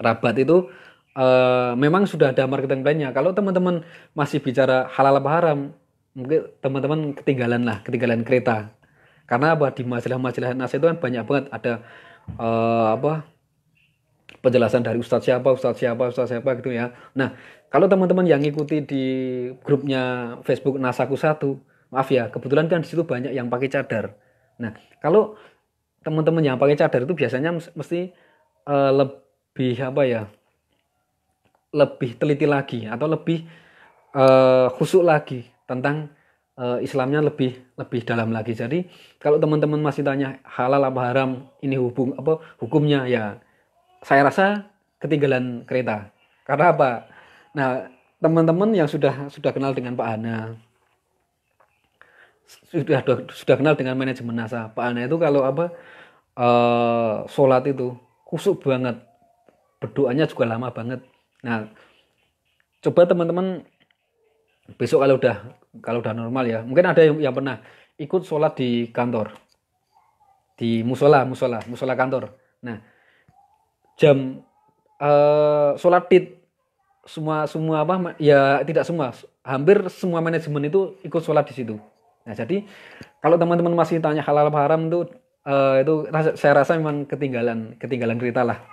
rabat itu uh, memang sudah ada marketing plan-nya. Kalau teman-teman masih bicara halal apa haram, mungkin teman-teman ketinggalan lah ketinggalan kereta. Karena apa? Di majalah-majalah nas itu kan banyak banget. Ada uh, apa? Penjelasan dari ustadz siapa ustadz siapa ustadz siapa gitu ya. Nah kalau teman-teman yang ngikuti di grupnya Facebook Nasaku satu maaf ya kebetulan kan di situ banyak yang pakai cadar. Nah kalau teman-teman yang pakai cadar itu biasanya mesti uh, lebih apa ya lebih teliti lagi atau lebih uh, khusuk lagi tentang uh, Islamnya lebih lebih dalam lagi. Jadi kalau teman-teman masih tanya halal apa haram ini hubung apa hukumnya ya saya rasa ketinggalan kereta. Karena apa? Nah, teman-teman yang sudah sudah kenal dengan Pak Hana sudah sudah kenal dengan manajemen NASA. Pak Hana itu kalau apa uh, sholat itu kusuk banget, berdoanya juga lama banget. Nah, coba teman-teman besok kalau udah kalau udah normal ya, mungkin ada yang, yang pernah ikut sholat di kantor, di musola, musola, musola kantor. Nah, jam uh, sholat tit semua semua apa ya tidak semua. Hampir semua manajemen itu ikut sholat di situ. Nah jadi kalau teman-teman masih tanya halal haram itu uh, itu saya rasa memang ketinggalan ketinggalan cerita lah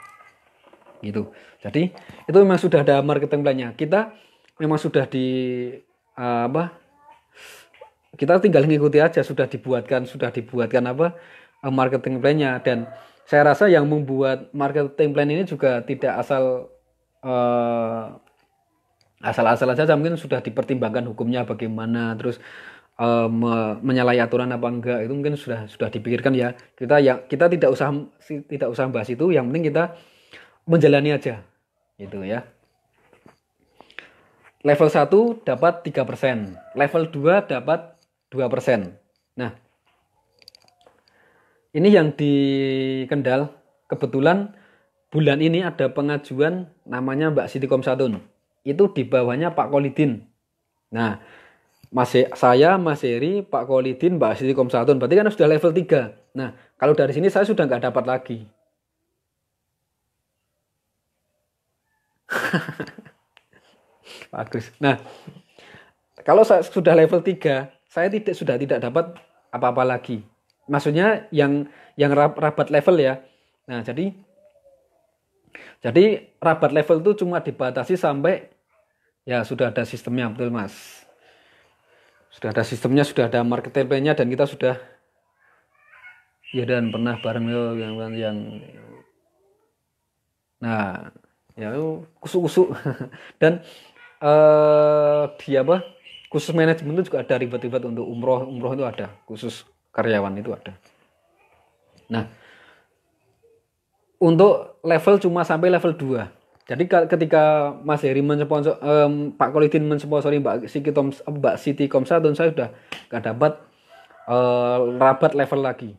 gitu. Jadi itu memang sudah ada marketing plannya. Kita memang sudah di uh, apa kita tinggal mengikuti aja sudah dibuatkan sudah dibuatkan apa uh, marketing plannya. Dan saya rasa yang membuat marketing plan ini juga tidak asal uh, asal-asal saja mungkin sudah dipertimbangkan hukumnya bagaimana terus uh, me menyalahi aturan apa enggak itu mungkin sudah sudah dipikirkan ya. Kita ya kita tidak usah tidak usah bahas itu. Yang penting kita menjalani aja gitu ya. Level 1 dapat 3% level 2 dapat 2% nah ini yang di Kendal kebetulan bulan ini ada pengajuan namanya Mbak Siti Komsatun. Itu di bawahnya Pak Kolidin. Nah masih saya Mas Heri Pak Kolidin Mbak Siti Komsatun. Berarti kan sudah level 3 nah kalau dari sini saya sudah nggak dapat lagi bagus nah kalau saya sudah level 3 saya tidak sudah tidak dapat apa-apa lagi maksudnya yang yang rabat level ya. Nah, jadi jadi rabat level itu cuma dibatasi sampai ya sudah ada sistemnya betul Mas. Sudah ada sistemnya, sudah ada marketing plan-nya dan kita sudah ya dan pernah bareng yang yang nah ya kusuk-kusuk dan eh dia apa khusus manajemen itu juga ada ribet-ribet untuk umroh umroh itu ada khusus karyawan itu ada. Nah, untuk level cuma sampai level 2. Jadi ketika Mas Heri mensponsor um, Pak Kolidin mensponsori Mbak Siti Tom Mbak Siti Komsadun saya sudah gak dapat uh, rabat level lagi.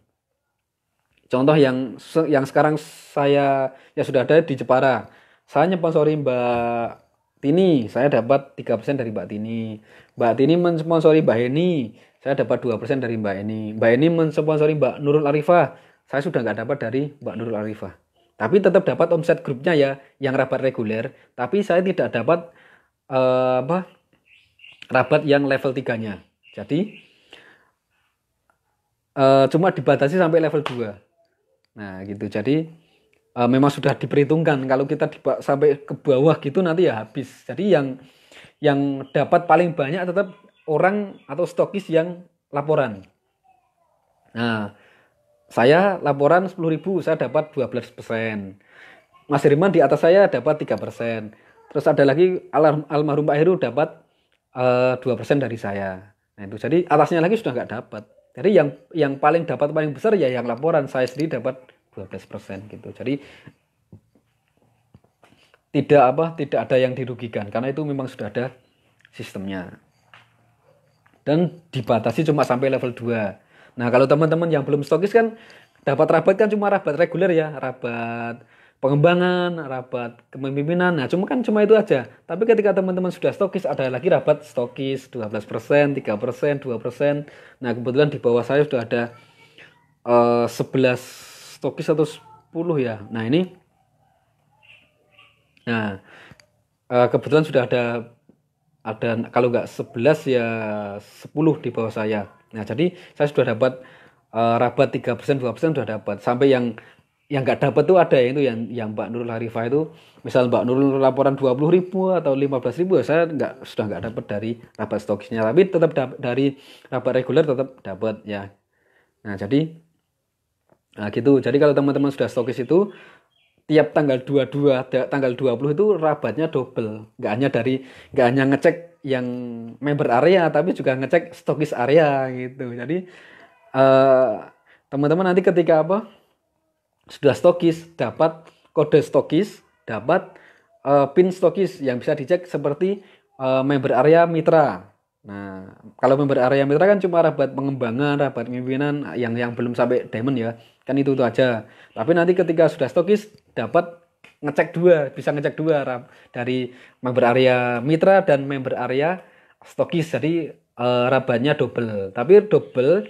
Contoh yang yang sekarang saya ya sudah ada di Jepara. Saya nyponsori Mbak Tini, saya dapat 3% dari Mbak Tini. Mbak Tini mensponsori Mbak Heni, saya dapat 2% dari Mbak Eni. Mbak Eni mensponsori Mbak Nurul Arifah. Saya sudah nggak dapat dari Mbak Nurul Arifah. Tapi tetap dapat omset grupnya ya yang rabat reguler. Tapi saya tidak dapat uh, apa rabat yang level 3-nya. Jadi uh, cuma dibatasi sampai level 2. Nah gitu. Jadi uh, memang sudah diperhitungkan kalau kita sampai ke bawah gitu nanti ya habis. Jadi yang yang dapat paling banyak tetap orang atau stokis yang laporan. Nah, saya laporan 10.000 saya dapat 12%. Mas Herman di atas saya dapat 3%. Terus ada lagi almarhum Pak Heru dapat uh, eh, 2% dari saya. Nah, itu jadi atasnya lagi sudah nggak dapat. Jadi yang yang paling dapat paling besar ya yang laporan saya sendiri dapat 12% gitu. Jadi tidak apa tidak ada yang dirugikan karena itu memang sudah ada sistemnya dan dibatasi cuma sampai level 2. Nah, kalau teman-teman yang belum stokis kan dapat rabat kan cuma rabat reguler ya, rabat pengembangan, rabat kepemimpinan. Nah, cuma kan cuma itu aja. Tapi ketika teman-teman sudah stokis ada lagi rabat stokis 12%, 3%, 2%. Nah, kebetulan di bawah saya sudah ada uh, eh, 11 stokis atau 10 ya. Nah, ini Nah, uh, kebetulan sudah ada ada kalau nggak 11 ya 10 di bawah saya. Nah, jadi saya sudah dapat uh, rabat 3% 2% sudah dapat. Sampai yang yang nggak dapat tuh ada itu yang yang Mbak Nurul Harifah itu misal Mbak Nurul laporan 20 ribu atau 15 ribu saya nggak sudah nggak dapat dari rabat stokisnya tapi tetap dari rabat reguler tetap dapat ya nah jadi nah gitu jadi kalau teman-teman sudah stokis itu tiap tanggal 22 tanggal 20 itu rabatnya double nggak hanya dari nggak hanya ngecek yang member area tapi juga ngecek stokis area gitu jadi eh, teman-teman nanti ketika apa sudah stokis dapat kode stokis dapat uh, pin stokis yang bisa dicek seperti uh, member area mitra. Nah, kalau member area mitra kan cuma rabat pengembangan, rabat pimpinan yang yang belum sampai diamond ya. Kan itu itu aja. Tapi nanti ketika sudah stokis dapat ngecek dua, bisa ngecek dua rab dari member area mitra dan member area stokis. Jadi uh, rabatnya double. Tapi double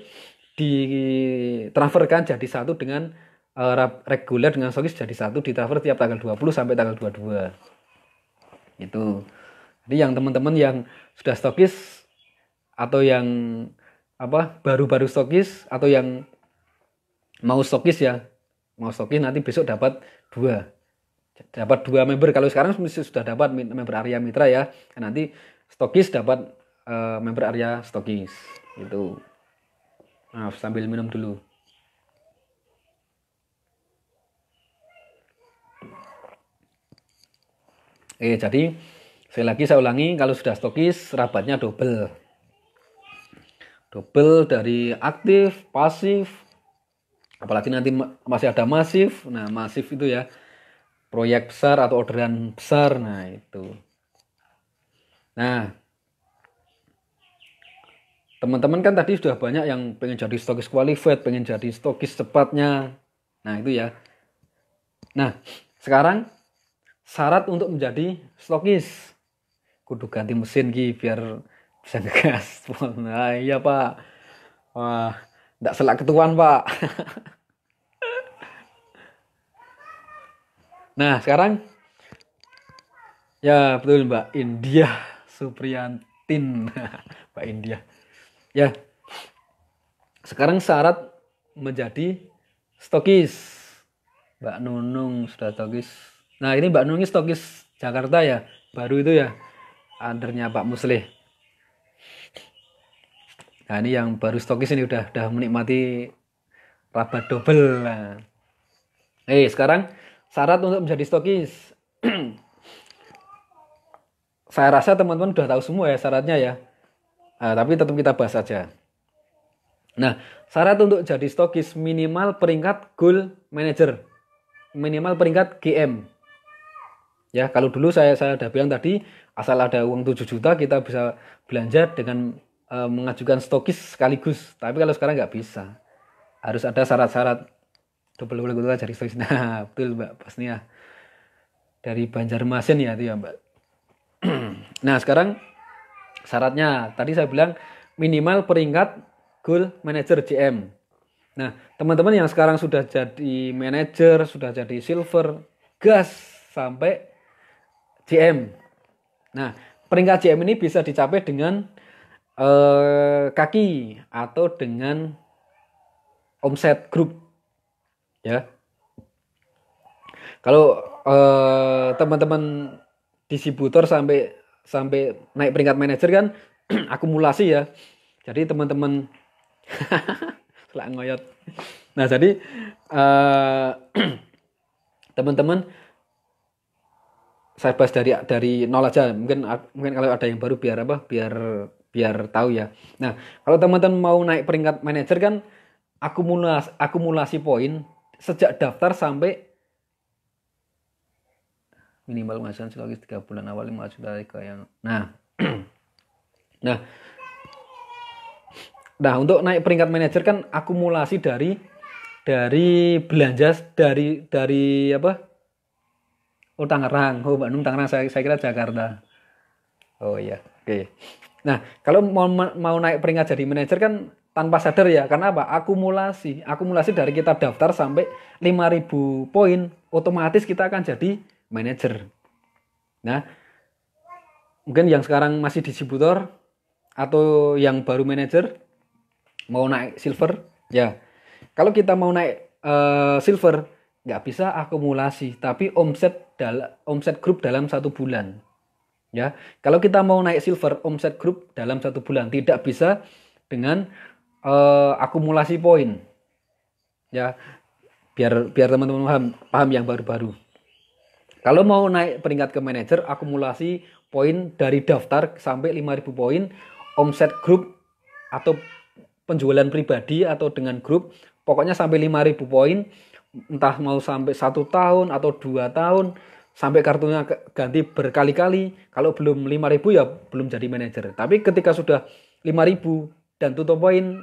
ditransferkan jadi satu dengan uh, reguler dengan stokis jadi satu ditransfer tiap tanggal 20 sampai tanggal 22. Itu. Jadi yang teman-teman yang sudah stokis atau yang apa baru-baru stokis atau yang mau stokis ya. Mau stokis nanti besok dapat dua. Dapat dua member. Kalau sekarang sudah dapat member area mitra ya. Nanti stokis dapat uh, member area stokis. Itu maaf sambil minum dulu. Eh jadi sekali lagi saya ulangi kalau sudah stokis rabatnya double. Double dari aktif pasif apalagi nanti masih ada masif nah masif itu ya proyek besar atau orderan besar. Nah itu. Nah teman-teman kan tadi sudah banyak yang pengen jadi stokis qualified pengen jadi stokis cepatnya. Nah itu ya. Nah sekarang syarat untuk menjadi stokis. Kudu ganti mesin ki biar bisa ngegas. Nah iya pak. Wah tidak selak ketuan pak. Nah sekarang ya betul mbak India Supriyantin. Mbak India. Ya sekarang syarat menjadi stokis. Mbak Nunung sudah stokis. Nah ini Mbak Nunung stokis Jakarta ya baru itu ya undernya Pak Muslih Nah ini yang baru stokis ini udah udah menikmati rabat double. Nah. Eh sekarang syarat untuk menjadi stokis. Saya rasa teman-teman udah tahu semua ya syaratnya ya. Nah, tapi tetap kita bahas saja. Nah, syarat untuk jadi stokis minimal peringkat goal manager. Minimal peringkat GM. Ya, kalau dulu saya saya udah bilang tadi, asal ada uang 7 juta kita bisa belanja dengan e, mengajukan stokis sekaligus. Tapi kalau sekarang nggak bisa. Harus ada syarat-syarat double double double cari stokis. Nah, betul Mbak pastinya dari Banjarmasin ya itu ya Mbak. nah, sekarang syaratnya tadi saya bilang minimal peringkat goal manager GM. Nah, teman-teman yang sekarang sudah jadi manager, sudah jadi silver, gas sampai GM. Nah, peringkat GM ini bisa dicapai dengan eh, kaki atau dengan omset grup ya. Kalau eh, teman-teman distributor sampai sampai naik peringkat manajer kan akumulasi ya. Jadi teman-teman setelah ngoyot. Nah jadi eh, teman-teman saya bahas dari dari nol aja. Mungkin mungkin kalau ada yang baru biar apa biar biar tahu ya. Nah, kalau teman-teman mau naik peringkat manajer kan akumulasi akumulasi poin sejak daftar sampai minimal penghasilan sekali tiga bulan awal lima ke yang nah nah. Nah untuk naik peringkat manajer kan akumulasi dari dari belanja dari dari apa? Oh Tangerang. Oh Bandung Tangerang. Saya, saya kira Jakarta. Oh iya. Oke. okay. Nah, kalau mau mau naik peringkat jadi manajer kan tanpa sadar ya. Karena apa? Akumulasi. Akumulasi dari kita daftar sampai 5000 poin, otomatis kita akan jadi manajer. Nah, mungkin yang sekarang masih distributor atau yang baru manajer mau naik silver, ya. Kalau kita mau naik uh, silver, nggak bisa akumulasi, tapi omset dalam omset grup dalam satu bulan. Ya, kalau kita mau naik silver omset grup dalam satu bulan tidak bisa dengan uh, akumulasi poin. Ya, biar biar teman-teman paham, paham yang baru-baru. Kalau mau naik peringkat ke manajer, akumulasi poin dari daftar sampai 5000 poin, omset grup atau penjualan pribadi atau dengan grup, pokoknya sampai 5000 poin, entah mau sampai satu tahun atau dua tahun, sampai kartunya ganti berkali-kali. Kalau belum 5000 ya belum jadi manajer. Tapi ketika sudah 5000 dan tutup poin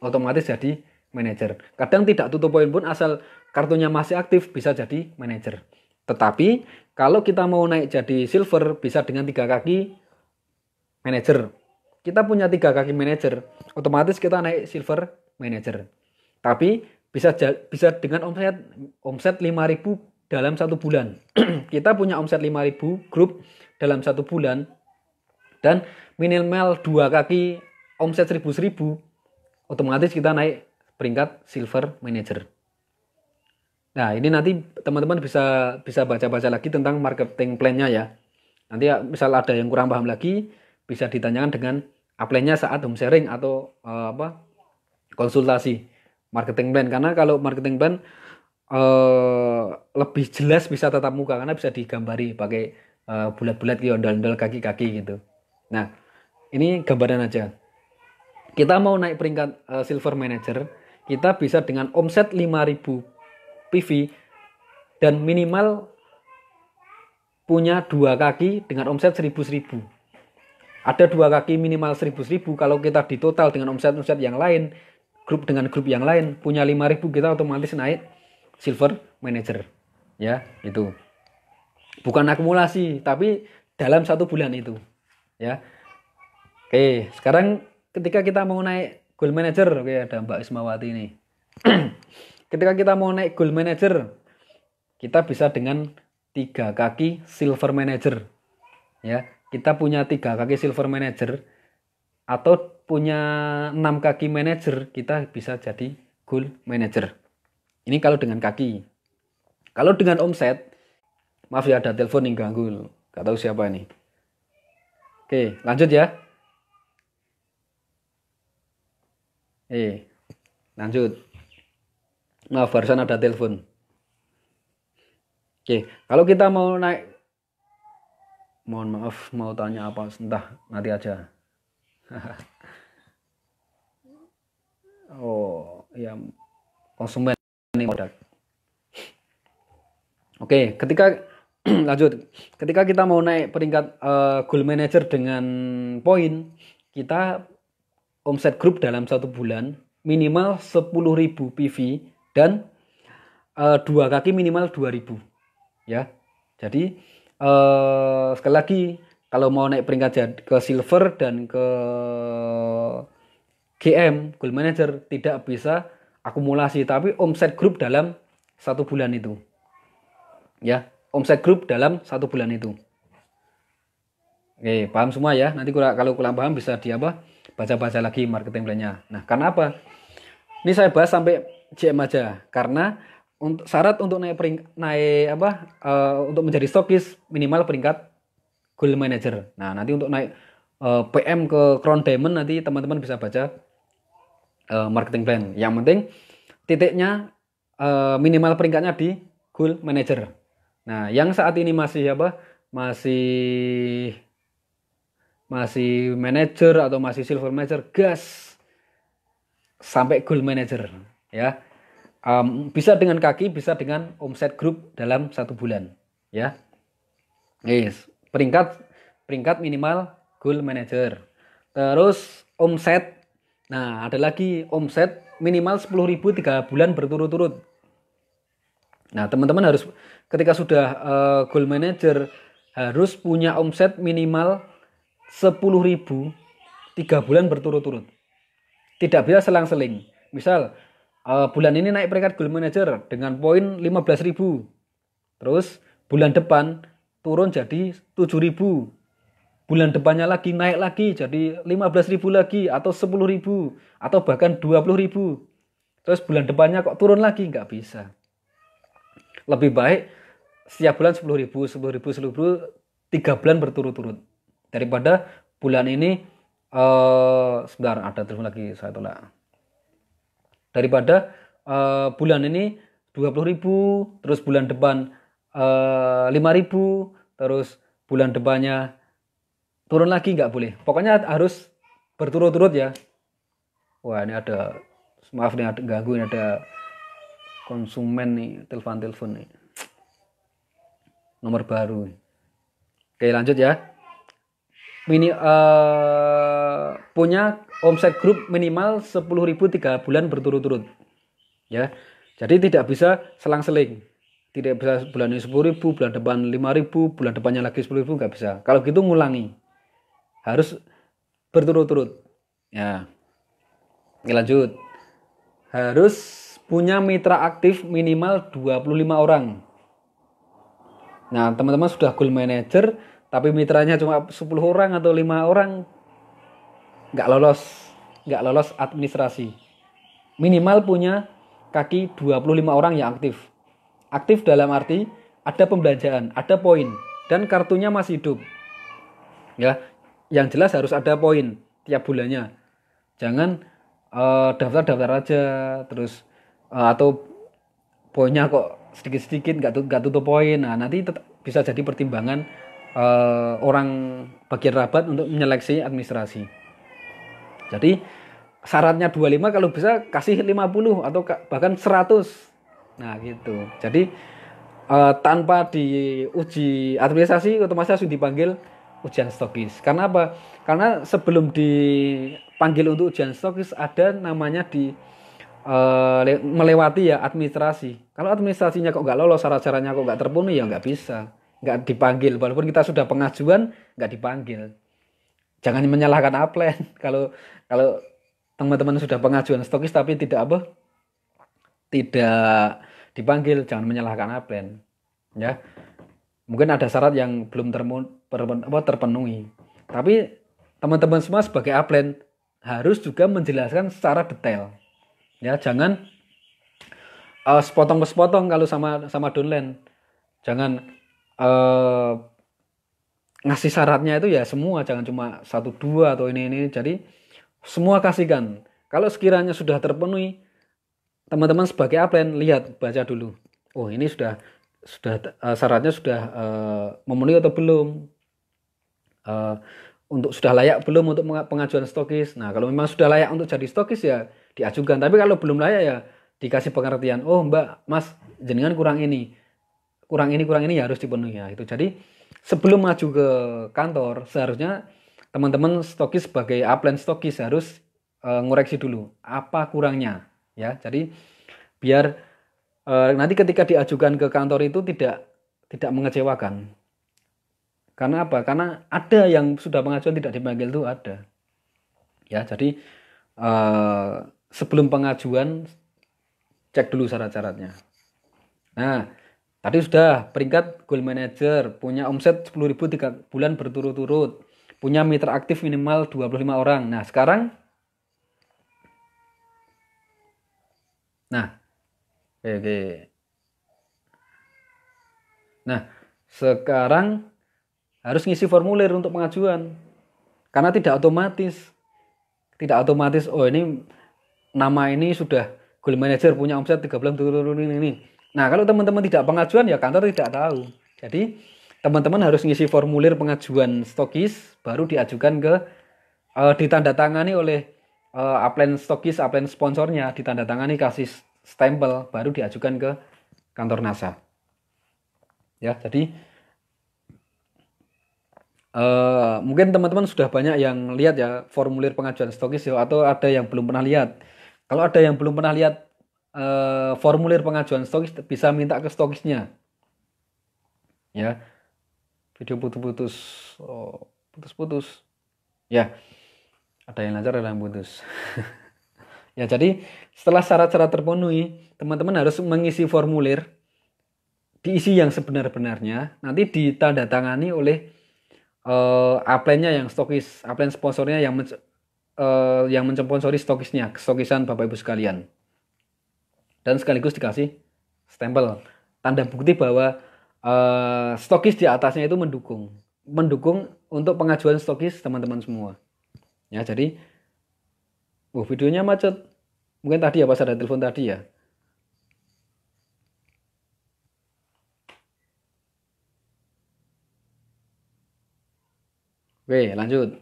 otomatis jadi manajer. Kadang tidak tutup poin pun asal kartunya masih aktif bisa jadi manajer. Tetapi kalau kita mau naik jadi silver bisa dengan tiga kaki manajer. Kita punya tiga kaki manajer otomatis kita naik silver manager tapi bisa bisa dengan omset omset 5000 dalam satu bulan. kita punya omset 5000 grup dalam satu bulan dan minimal dua kaki omset 1000 1000 otomatis kita naik peringkat silver manager. Nah, ini nanti teman-teman bisa bisa baca-baca lagi tentang marketing plan-nya ya. Nanti ya, misal ada yang kurang paham lagi bisa ditanyakan dengan upline-nya saat home sharing atau uh, apa konsultasi marketing plan karena kalau marketing plan uh, lebih jelas bisa tatap muka karena bisa digambari pakai uh, bulat-bulat gitu ondel-ondel kaki-kaki gitu. Nah, ini gambaran aja. Kita mau naik peringkat uh, silver manager, kita bisa dengan omset 5000 PV dan minimal punya dua kaki dengan omset 1000 1000. Ada dua kaki minimal 1000 1000 kalau kita di total dengan omset-omset yang lain, grup dengan grup yang lain punya 5000 kita otomatis naik silver manager. Ya itu. Bukan akumulasi tapi dalam satu bulan itu. Ya. Oke sekarang ketika kita mau naik gold manager oke ada Mbak Ismawati ini. Ketika kita mau naik gold manager kita bisa dengan tiga kaki silver manager. Ya kita punya tiga kaki silver manager atau punya enam kaki manager kita bisa jadi gold manager ini kalau dengan kaki. Kalau dengan omset, maaf ya ada telepon yang ganggu. Gak tahu siapa ini. Oke, lanjut ya. Eh, lanjut. Maaf, barusan ada telepon. Oke, kalau kita mau naik mohon maaf mau tanya apa entah nanti aja oh ya konsumen Oke, ketika lanjut, ketika kita mau naik peringkat uh, goal manager dengan poin, kita omset grup dalam satu bulan minimal 10.000 PV dan uh, dua kaki minimal 2.000 ya. Jadi uh, sekali lagi kalau mau naik peringkat ke silver dan ke GM goal manager tidak bisa akumulasi tapi omset grup dalam satu bulan itu. Ya omset grup dalam satu bulan itu. Oke paham semua ya? Nanti kalau kurang paham bisa di apa? Baca-baca lagi marketing plan-nya. Nah karena apa? Ini saya bahas sampai JM aja. Karena untuk syarat untuk naik pering, naik apa uh, untuk menjadi stokis minimal peringkat gold manager. Nah nanti untuk naik uh, eh, PM ke Crown Diamond nanti teman-teman bisa baca uh, marketing plan. Yang penting titiknya uh, minimal peringkatnya di goal manager. Nah, yang saat ini masih apa? Masih masih manager atau masih silver manager, gas sampai goal manager ya. Um, bisa dengan kaki, bisa dengan omset grup dalam satu bulan ya. Yes, peringkat peringkat minimal goal manager. Terus omset Nah, ada lagi omset minimal 10.000 tiga bulan berturut-turut. Nah, teman-teman harus ketika sudah uh, goal manager harus punya omset minimal 10.000 tiga bulan berturut-turut. Tidak bisa selang-seling. Misal uh, bulan ini naik peringkat goal manager dengan poin 15.000. Terus bulan depan turun jadi 7.000 bulan depannya lagi naik lagi jadi 15.000 lagi atau 10.000 atau bahkan 20.000 terus bulan depannya kok turun lagi? Nggak bisa. Lebih baik setiap bulan 10.000 10.000 10.000 tiga bulan berturut-turut. Daripada bulan ini uh, sebentar ada terus lagi saya tolak. Daripada uh, bulan ini 20.000 terus bulan depan uh, eh, 5.000 terus bulan depannya turun lagi nggak boleh pokoknya harus berturut-turut ya wah ini ada maaf nih ada ganggu ini ada konsumen nih telepon telepon nih nomor baru. Oke, lanjut ya. Mini uh, punya omset grup minimal 10.000 tiga bulan berturut-turut. Ya. Jadi tidak bisa selang-seling. Tidak bisa bulan ini 10.000, bulan depan 5.000, bulan depannya lagi 10.000 nggak bisa. Kalau gitu ngulangi. Harus berturut-turut. Ya. Oke, lanjut. Harus punya mitra aktif minimal 25 orang. Nah, teman-teman sudah goal manager tapi mitranya cuma 10 orang atau lima orang nggak lolos, nggak lolos administrasi. Minimal punya kaki 25 orang yang aktif. Aktif dalam arti ada pembelanjaan, ada poin dan kartunya masih hidup. Ya, yang jelas harus ada poin tiap bulannya. Jangan uh, daftar-daftar aja terus uh, atau poinnya kok sedikit-sedikit nggak -sedikit, tutup poin. Nah, nanti bisa jadi pertimbangan uh, orang bagian rabat untuk menyeleksi administrasi. Jadi syaratnya 25 kalau bisa kasih 50 atau bahkan 100. Nah, gitu. Jadi uh, tanpa diuji administrasi otomatis langsung dipanggil ujian stokis. Karena apa? Karena sebelum dipanggil untuk ujian stokis ada namanya di uh, melewati ya administrasi. Kalau administrasinya kok nggak lolos, syarat-syaratnya kok nggak terpenuhi ya nggak bisa. Nggak dipanggil. Walaupun kita sudah pengajuan nggak dipanggil. Jangan menyalahkan upline. Kalau kalau teman-teman sudah pengajuan stokis tapi tidak apa? Tidak dipanggil jangan menyalahkan upline. Ya. Mungkin ada syarat yang belum terpenuhi. Tapi teman-teman semua sebagai upline harus juga menjelaskan secara detail. Ya jangan uh, sepotong sepotong kalau sama sama downline jangan uh, ngasih syaratnya itu ya semua. Jangan cuma satu dua atau ini ini jadi semua kasihkan. Kalau sekiranya sudah terpenuhi teman-teman sebagai upline lihat baca dulu. Oh ini sudah sudah uh, syaratnya sudah uh, memenuhi atau belum uh, untuk sudah layak belum untuk pengajuan stokis. Nah kalau memang sudah layak untuk jadi stokis ya diajukan. Tapi kalau belum layak ya dikasih pengertian oh mbak mas jenengan kurang ini. Kurang ini kurang ini ya harus dipenuhi. Ya itu. Jadi sebelum maju ke kantor seharusnya teman-teman stokis sebagai upline stokis harus e, ngoreksi dulu apa kurangnya ya. Jadi biar e, nanti ketika diajukan ke kantor itu tidak tidak mengecewakan karena apa karena ada yang sudah pengajuan tidak dipanggil itu ada ya jadi e, sebelum pengajuan cek dulu syarat-syaratnya nah Tadi sudah peringkat goal manager, punya omset 10.000 tiga bulan berturut-turut, punya mitra aktif minimal 25 orang. Nah, sekarang Nah, oke, oke. Nah, sekarang harus ngisi formulir untuk pengajuan. Karena tidak otomatis. Tidak otomatis, oh ini nama ini sudah goal manager punya omset 3 bulan berturut-turut ini, ini Nah, kalau teman-teman tidak pengajuan ya kantor tidak tahu. Jadi, teman-teman harus ngisi formulir pengajuan stokis baru diajukan ke uh, ditandatangani oleh uh, upline stokis, upline sponsornya, ditandatangani kasih stempel baru diajukan ke kantor NASA. Ya, jadi uh, mungkin teman-teman sudah banyak yang lihat ya formulir pengajuan stokis atau ada yang belum pernah lihat. Kalau ada yang belum pernah lihat uh, formulir pengajuan stokis bisa minta ke stokisnya ya. Video putus-putus. Oh, putus-putus. Ya. Ada yang lancar ada yang putus. Ya jadi setelah syarat-syarat terpenuhi teman-teman harus mengisi formulir diisi yang sebenar-benarnya nanti ditandatangani oleh uh, yang stokis upline sponsornya yang men uh, yang mensponsori stokisnya stokisan Bapak Ibu sekalian. Dan sekaligus dikasih stempel tanda bukti bahwa uh, stokis di atasnya itu mendukung mendukung untuk pengajuan stokis teman-teman semua. Ya jadi oh videonya macet. Mungkin tadi ya pas ada telepon tadi ya Oke, lanjut.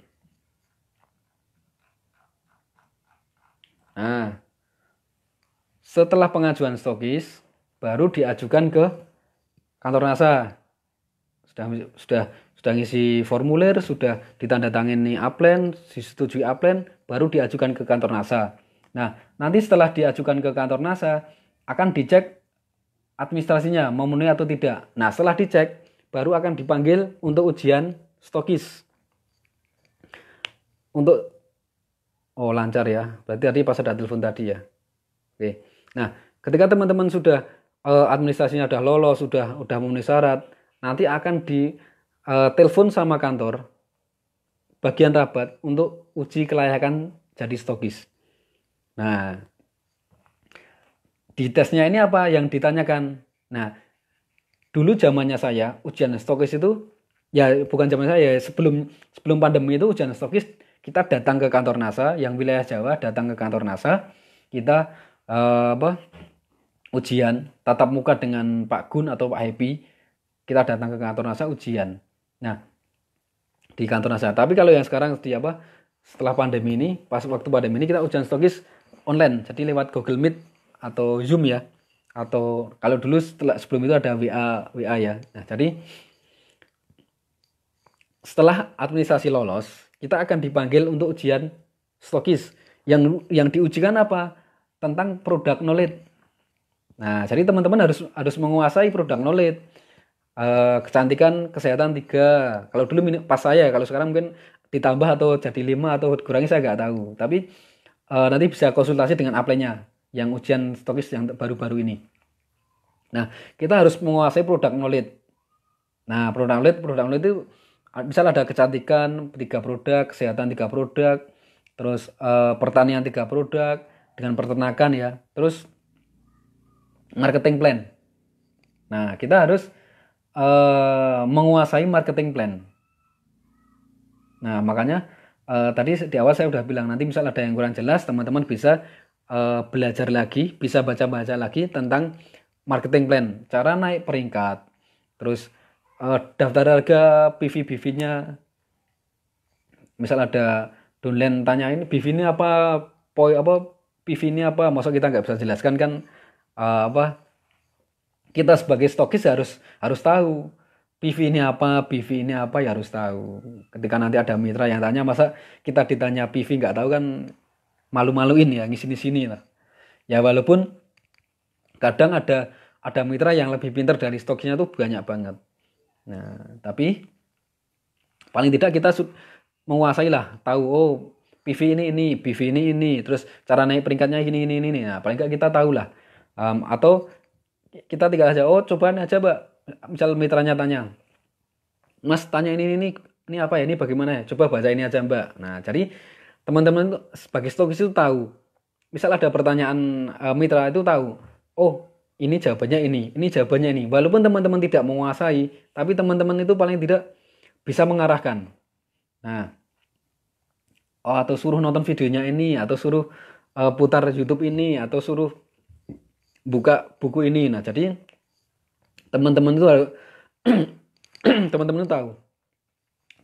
Nah, setelah pengajuan stokis, baru diajukan ke kantor NASA. sudah sudah sudah ngisi formulir, sudah ditandatangani upline, disetujui upline, baru diajukan ke kantor NASA. Nah, nanti setelah diajukan ke kantor NASA, akan dicek administrasinya memenuhi atau tidak. Nah, setelah dicek, baru akan dipanggil untuk ujian stokis. Untuk oh lancar ya. Berarti tadi pas ada telepon tadi ya. Oke. Nah, ketika teman-teman sudah uh, administrasinya sudah lolos, sudah sudah memenuhi syarat, nanti akan di uh, telepon sama kantor bagian rabat untuk uji kelayakan jadi stokis. Nah, di tesnya ini apa yang ditanyakan? Nah, dulu zamannya saya ujian stokis itu ya bukan zaman saya ya sebelum sebelum pandemi itu ujian stokis kita datang ke kantor NASA yang wilayah Jawa datang ke kantor NASA kita uh, apa ujian tatap muka dengan Pak Gun atau Pak Happy kita datang ke kantor NASA ujian Nah, di kantor NASA. Tapi kalau yang sekarang di apa? Setelah pandemi ini, pas waktu pandemi ini kita ujian stokis online. Jadi lewat Google Meet atau Zoom ya. Atau kalau dulu setelah sebelum itu ada WA WA ya. Nah, jadi setelah administrasi lolos, kita akan dipanggil untuk ujian stokis. Yang yang diujikan apa? Tentang produk knowledge. Nah, jadi teman-teman harus harus menguasai produk knowledge uh, kecantikan kesehatan tiga kalau dulu pas saya kalau sekarang mungkin ditambah atau jadi lima atau kurangi saya nggak tahu tapi uh, nanti bisa konsultasi dengan apply-nya yang ujian stokis yang baru-baru ini nah kita harus menguasai produk knowledge nah produk knowledge produk knowledge itu misalnya ada kecantikan tiga produk kesehatan tiga produk terus uh, pertanian tiga produk dengan peternakan ya terus marketing plan nah kita harus uh, menguasai marketing plan. Nah, makanya uh, tadi di awal saya sudah bilang nanti misal ada yang kurang jelas, teman-teman bisa uh, belajar lagi, bisa baca-baca lagi tentang marketing plan, cara naik peringkat, terus uh, daftar harga PV-BV-nya. Misal ada downline tanya ini PV ini apa, poi apa, PV ini apa, masa kita nggak bisa jelaskan kan uh, apa kita sebagai stokis harus harus tahu PV ini apa, PV ini apa ya harus tahu. Ketika nanti ada mitra yang tanya, masa kita ditanya PV nggak tahu kan malu-maluin ya ngisi di sini lah. Ya walaupun kadang ada ada mitra yang lebih pintar dari stoknya tuh banyak banget. Nah, tapi paling tidak kita menguasai lah, tahu oh PV ini ini, PV ini ini, terus cara naik peringkatnya ini ini ini. Nah, paling tidak kita tahu lah. Um, atau kita tinggal aja oh cobaan aja mbak. Misal mitranya tanya mas tanya ini ini ini apa ya? Ini bagaimana ya? Coba baca ini aja mbak. Nah jadi teman-teman sebagai stokis itu tahu. Misal ada pertanyaan uh, mitra itu tahu oh ini jawabannya ini ini jawabannya ini. Walaupun teman-teman tidak menguasai tapi teman-teman itu paling tidak bisa mengarahkan. Nah oh atau suruh nonton videonya ini atau suruh uh, putar YouTube ini atau suruh buka buku ini. Nah, jadi teman-teman itu teman-teman tahu.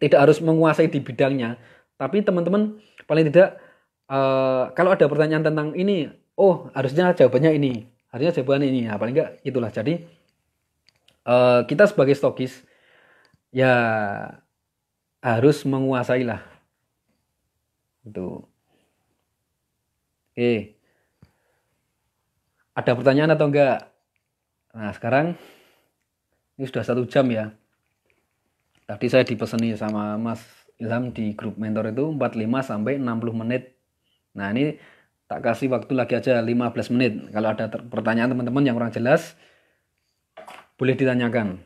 Tidak harus menguasai di bidangnya, tapi teman-teman paling tidak uh, kalau ada pertanyaan tentang ini, oh harusnya jawabannya ini, harusnya jawabannya ini. Nah, paling enggak itulah. Jadi uh, kita sebagai stokis ya harus menguasai lah. Itu. Oke. Ada pertanyaan atau enggak? Nah sekarang ini sudah satu jam ya. Tadi saya dipeseni sama Mas Ilham di grup mentor itu 45 sampai 60 menit. Nah ini tak kasih waktu lagi aja 15 menit. Kalau ada pertanyaan teman-teman yang kurang jelas, boleh ditanyakan.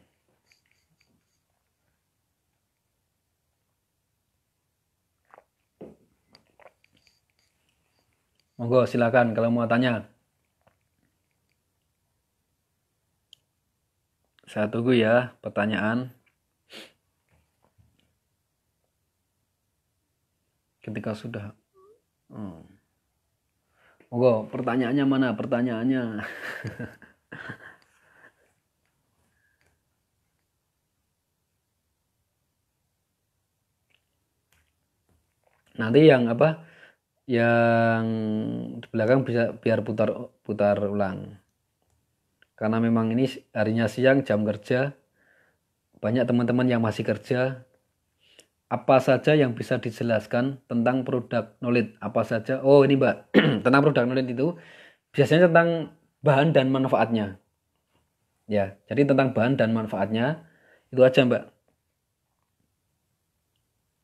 Monggo silakan kalau mau tanya. Saya tunggu ya pertanyaan. Ketika sudah. Hmm. Monggo, pertanyaannya mana? Pertanyaannya. Nanti yang apa? Yang di belakang bisa biar putar putar ulang karena memang ini harinya siang jam kerja banyak teman-teman yang masih kerja apa saja yang bisa dijelaskan tentang produk knowledge apa saja? Oh ini mbak. Tentang produk knowledge itu biasanya tentang bahan dan manfaatnya. Ya jadi tentang bahan dan manfaatnya itu aja mbak.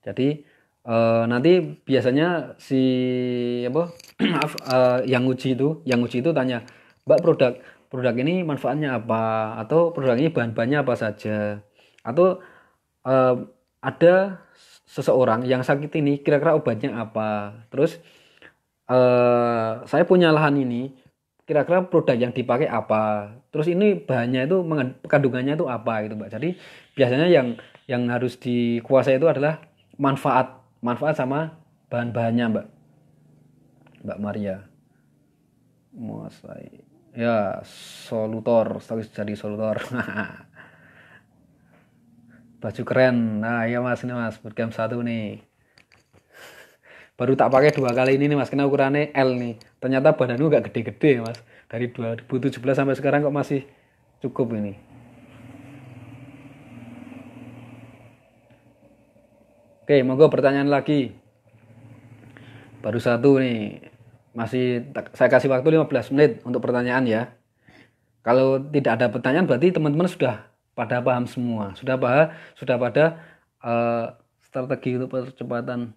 Jadi uh, nanti biasanya si apa maaf uh, yang uji itu yang uji itu tanya mbak produk produk ini manfaatnya apa? Atau produk ini bahan-bahannya apa saja? Atau uh, ada seseorang yang sakit ini kira-kira obatnya apa. Terus uh, saya punya lahan ini kira-kira produk yang dipakai apa. Terus ini bahannya itu kandungannya itu apa gitu mbak. Jadi biasanya yang yang harus dikuasai itu adalah manfaat manfaat sama bahan-bahannya mbak. Mbak Maria. Masai ya solutor. Jadi solutor baju keren. Nah iya mas ini mas bootcamp satu nih. Baru tak pakai dua kali ini nih mas kena ukurannya L nih. Ternyata badanku gak gede-gede mas. Dari 2017 sampai sekarang kok masih cukup ini. Oke monggo pertanyaan lagi. Baru satu nih. Masih saya kasih waktu 15 menit untuk pertanyaan ya. Kalau tidak ada pertanyaan berarti teman-teman sudah pada paham semua. Sudah paham sudah pada uh, strategi untuk percepatan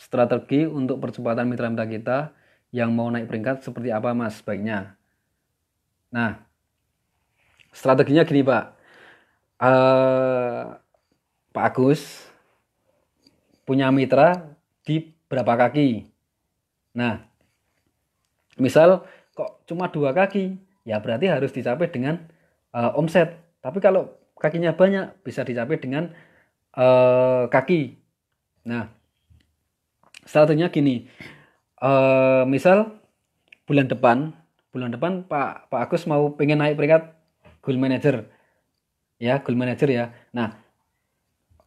strategi untuk percepatan mitra-mitra kita yang mau naik peringkat seperti apa mas baiknya. Nah strateginya gini pak. Uh, Pak Agus punya mitra di berapa kaki? Nah misal kok cuma dua kaki ya berarti harus dicapai dengan uh, omset. Tapi kalau kakinya banyak bisa dicapai dengan uh, kaki. Nah, strateginya gini. Uh, misal bulan depan, bulan depan Pak Pak Agus mau pengen naik peringkat goal manager. Ya, goal manager ya. Nah,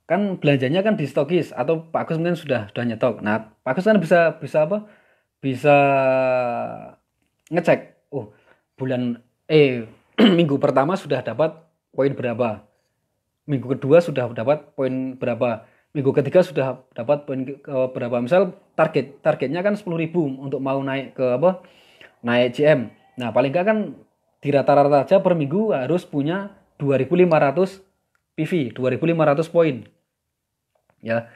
kan belanjanya kan di stokis atau Pak Agus mungkin sudah sudah nyetok. Nah, Pak Agus kan bisa bisa apa? Bisa ngecek. Oh, bulan eh minggu pertama sudah dapat poin berapa? Minggu kedua sudah dapat poin berapa? Minggu ketiga sudah dapat poin ke berapa? Misal target targetnya kan 10.000 untuk mau naik ke apa? Naik CM nah paling enggak kan di rata-rata aja per minggu harus punya 2.500 PV 2.500 poin. Ya.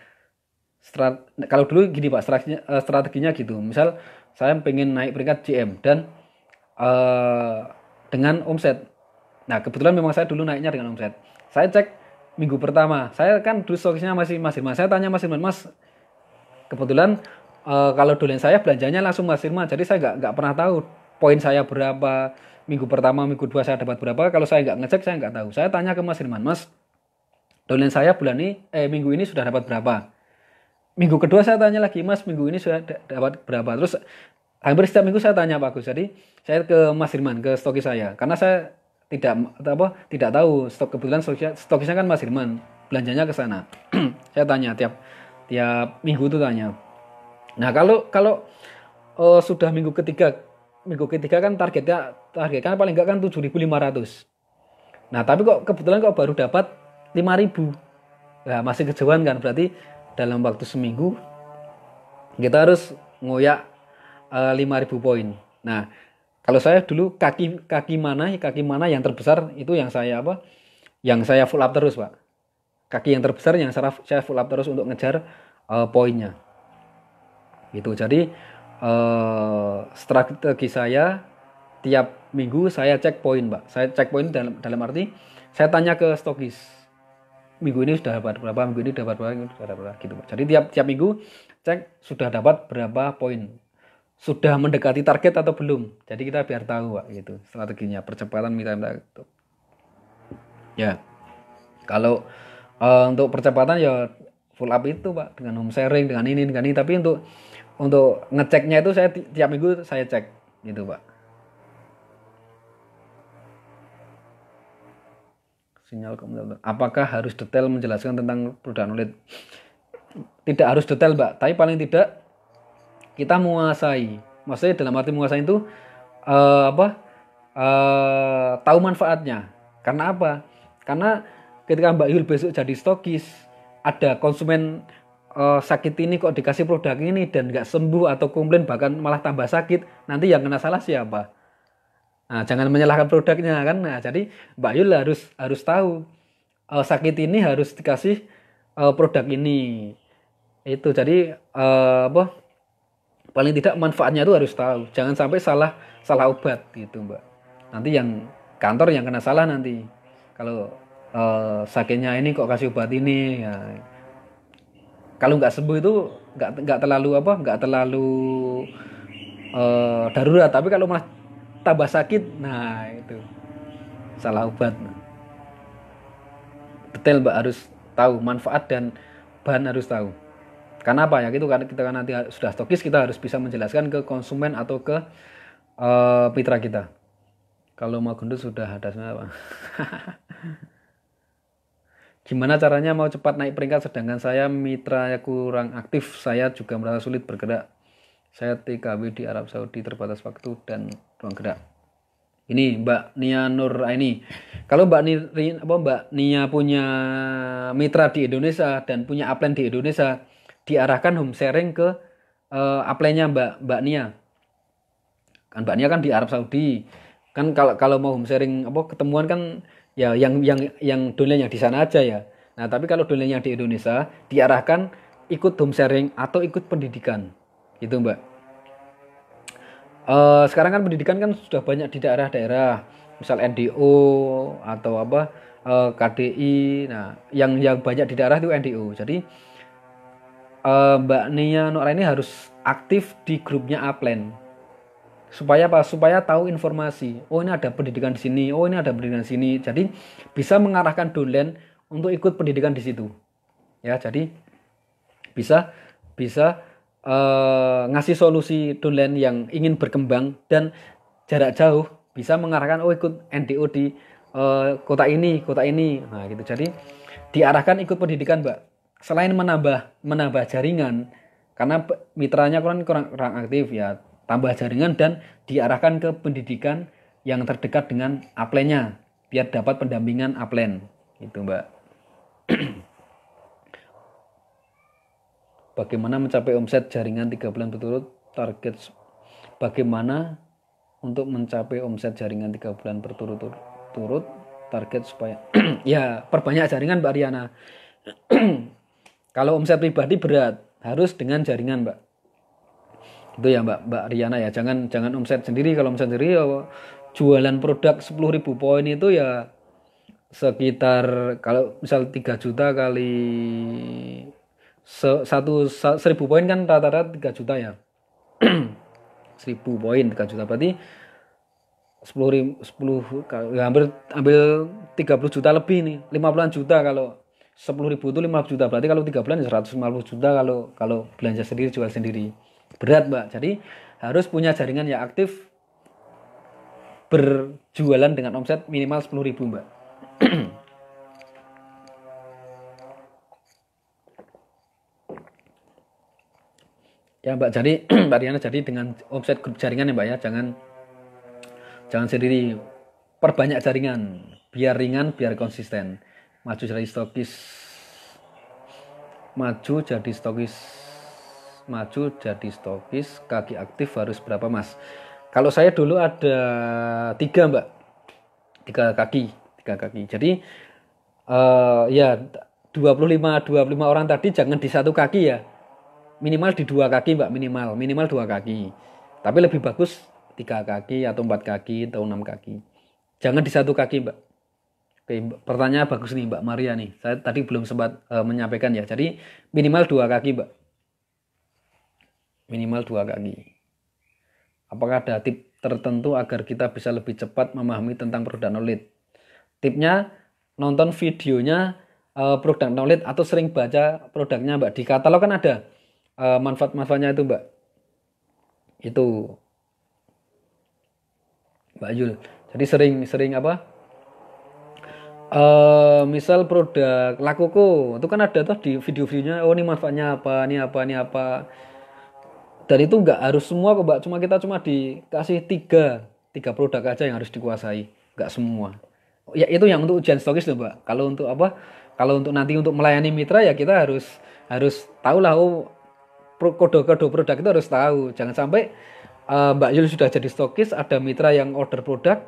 Strat, kalau dulu gini pak strateginya, eh, strateginya gitu. Misal saya pengen naik peringkat CM dan uh, dengan omset. Nah, kebetulan memang saya dulu naiknya dengan omset. Saya cek minggu pertama. Saya kan dulu stokisnya masih Mas Irman. Saya tanya Mas Irman, Mas, kebetulan uh, kalau dolen saya belanjanya langsung Mas. Jadi saya nggak nggak pernah tahu poin saya berapa. Minggu pertama, minggu dua saya dapat berapa. Kalau saya nggak ngecek, saya nggak tahu. Saya tanya ke Mas Irman, Mas, dolen saya bulan ini, eh minggu ini sudah dapat berapa? Minggu kedua saya tanya lagi, Mas, minggu ini sudah dapat berapa? Terus hampir setiap minggu saya tanya Pak Gus. Jadi saya ke Mas Firman, ke stokis saya, karena saya tidak apa tidak tahu stok kebetulan stokisnya, kan Mas Firman, belanjanya ke sana. saya tanya tiap tiap minggu itu tanya. Nah kalau kalau uh, sudah minggu ketiga minggu ketiga kan targetnya target kan paling enggak kan 7.500. Nah tapi kok kebetulan kok baru dapat 5.000. Nah masih kejauhan kan berarti dalam waktu seminggu kita harus ngoyak uh, eh, 5000 poin. Nah, kalau saya dulu kaki kaki mana kaki mana yang terbesar itu yang saya apa? Yang saya full up terus, Pak. Kaki yang terbesar yang saya, saya full up terus untuk ngejar uh, poinnya. Gitu. Jadi uh, strategi saya tiap minggu saya cek poin, Pak. Saya cek poin dalam dalam arti saya tanya ke stokis minggu ini sudah dapat berapa, minggu ini dapat berapa, sudah dapat berapa gitu. Pak. Jadi tiap tiap minggu cek sudah dapat berapa poin sudah mendekati target atau belum. Jadi kita biar tahu Pak gitu strateginya percepatan mitra itu. Ya. Kalau uh, untuk percepatan ya full up itu Pak dengan home sharing dengan ini dengan ini tapi untuk untuk ngeceknya itu saya tiap minggu saya cek gitu Pak. Sinyal. Apakah harus detail menjelaskan tentang knowledge? Tidak harus detail, Mbak, tapi paling tidak kita menguasai. Maksudnya dalam arti menguasai itu uh, apa uh, tahu manfaatnya. Karena apa? Karena ketika Mbak Yul besok jadi stokis ada konsumen uh, sakit ini kok dikasih produk ini dan nggak sembuh atau komplain bahkan malah tambah sakit nanti yang kena salah siapa? Nah jangan menyalahkan produknya kan? Nah jadi Mbak Yul harus harus tahu uh, sakit ini harus dikasih uh, produk ini. Itu jadi uh, apa paling tidak manfaatnya itu harus tahu. Jangan sampai salah salah obat gitu mbak. Nanti yang kantor yang kena salah nanti. Kalau uh, sakitnya ini kok kasih obat ini ya. Kalau nggak sembuh itu nggak nggak terlalu apa nggak terlalu uh, darurat. Tapi kalau malah tambah sakit nah itu. Salah obat detail mbak harus tahu. Manfaat dan bahan harus tahu karena apa? Ya gitu karena kita kan nanti sudah stokis kita harus bisa menjelaskan ke konsumen atau ke uh, mitra kita. Kalau mau gendut sudah ada apa gimana caranya mau cepat naik peringkat? Sedangkan saya mitra kurang aktif saya juga merasa sulit bergerak. Saya TKW di Arab Saudi terbatas waktu dan ruang gerak. Ini Mbak Nia Nur ini. Kalau Mbak Nia, apa Mbak Nia punya mitra di Indonesia dan punya upline di Indonesia diarahkan home sharing ke uh, upline-nya Mbak Mbak Nia. Kan Mbak Nia kan di Arab Saudi. Kan kalau kalau mau home sharing apa ketemuan kan ya yang yang yang yang di sana aja ya. Nah, tapi kalau yang di Indonesia diarahkan ikut home sharing atau ikut pendidikan. Gitu, Mbak. Uh, sekarang kan pendidikan kan sudah banyak di daerah-daerah, misal NDO atau apa uh, eh, KDI. Nah, yang yang banyak di daerah itu NDO. Jadi uh, Mbak Nia Nora ini harus aktif di grupnya Upland supaya apa? Supaya tahu informasi. Oh ini ada pendidikan di sini. Oh ini ada pendidikan di sini. Jadi bisa mengarahkan dolen untuk ikut pendidikan di situ. Ya jadi bisa bisa uh, ngasih solusi dolen yang ingin berkembang dan jarak jauh bisa mengarahkan oh ikut NDO di uh, kota ini kota ini. Nah gitu. Jadi diarahkan ikut pendidikan mbak selain menambah menambah jaringan karena mitranya kurang kurang, kurang aktif ya tambah jaringan dan diarahkan ke pendidikan yang terdekat dengan aplennya biar dapat pendampingan aplen itu mbak. Bagaimana mencapai omset jaringan tiga bulan berturut target bagaimana untuk mencapai omset jaringan tiga bulan berturut-turut? Target supaya ya perbanyak jaringan mbak Riana Kalau omset pribadi berat, harus dengan jaringan, Mbak. Itu ya, Mbak, Mbak Riana ya. Jangan jangan omset sendiri. Kalau omset sendiri ya jualan produk 10.000 poin itu ya sekitar kalau misal 3 juta kali se, satu seribu poin kan rata-rata 3 juta ya. 1000 poin 3 juta berarti 10 10 ya hampir ambil 30 juta lebih nih 50 juta kalau sepuluh ribu itu 50 juta. Berarti kalau tiga bulan ya 150 juta kalau kalau belanja sendiri jual sendiri. Berat mbak. Jadi harus punya jaringan yang aktif berjualan dengan omset minimal sepuluh ribu mbak. Ya mbak. Jadi mbak Riana jadi dengan omset grup jaringan ya mbak ya. Jangan jangan sendiri. Perbanyak jaringan biar ringan biar konsisten maju jadi stokis. Maju jadi stokis. Maju jadi stokis kaki aktif harus berapa mas? Kalau saya dulu ada tiga mbak. Tiga kaki tiga kaki. Jadi uh, ya 25 25 orang tadi jangan di satu kaki ya. Minimal di dua kaki mbak minimal. Minimal dua kaki. Tapi lebih bagus tiga kaki atau empat kaki atau enam kaki. Jangan di satu kaki mbak Oke, pertanyaan bagus nih Mbak Maria nih. Saya tadi belum sempat uh, menyampaikan ya. Jadi minimal dua kaki Mbak. Minimal dua kaki. Apakah ada tip tertentu agar kita bisa lebih cepat memahami tentang produk knowledge? Tipnya nonton videonya uh, produk knowledge atau sering baca produknya Mbak. Di katalog kan ada uh, manfaat-manfaatnya itu Mbak. Itu Mbak Yul. Jadi sering-sering apa? Uh, misal produk lakuku itu kan ada tuh di video-videonya oh ini manfaatnya apa ini apa ini apa. Dan itu nggak harus semua kok mbak. Cuma kita cuma dikasih tiga tiga produk aja yang harus dikuasai. Nggak semua. Ya itu yang untuk ujian stokis loh mbak. Kalau untuk apa? Kalau untuk nanti untuk melayani mitra ya kita harus harus tahu lah oh kode-kode produk itu harus tahu. Jangan sampai uh, mbak Yul sudah jadi stokis ada mitra yang order produk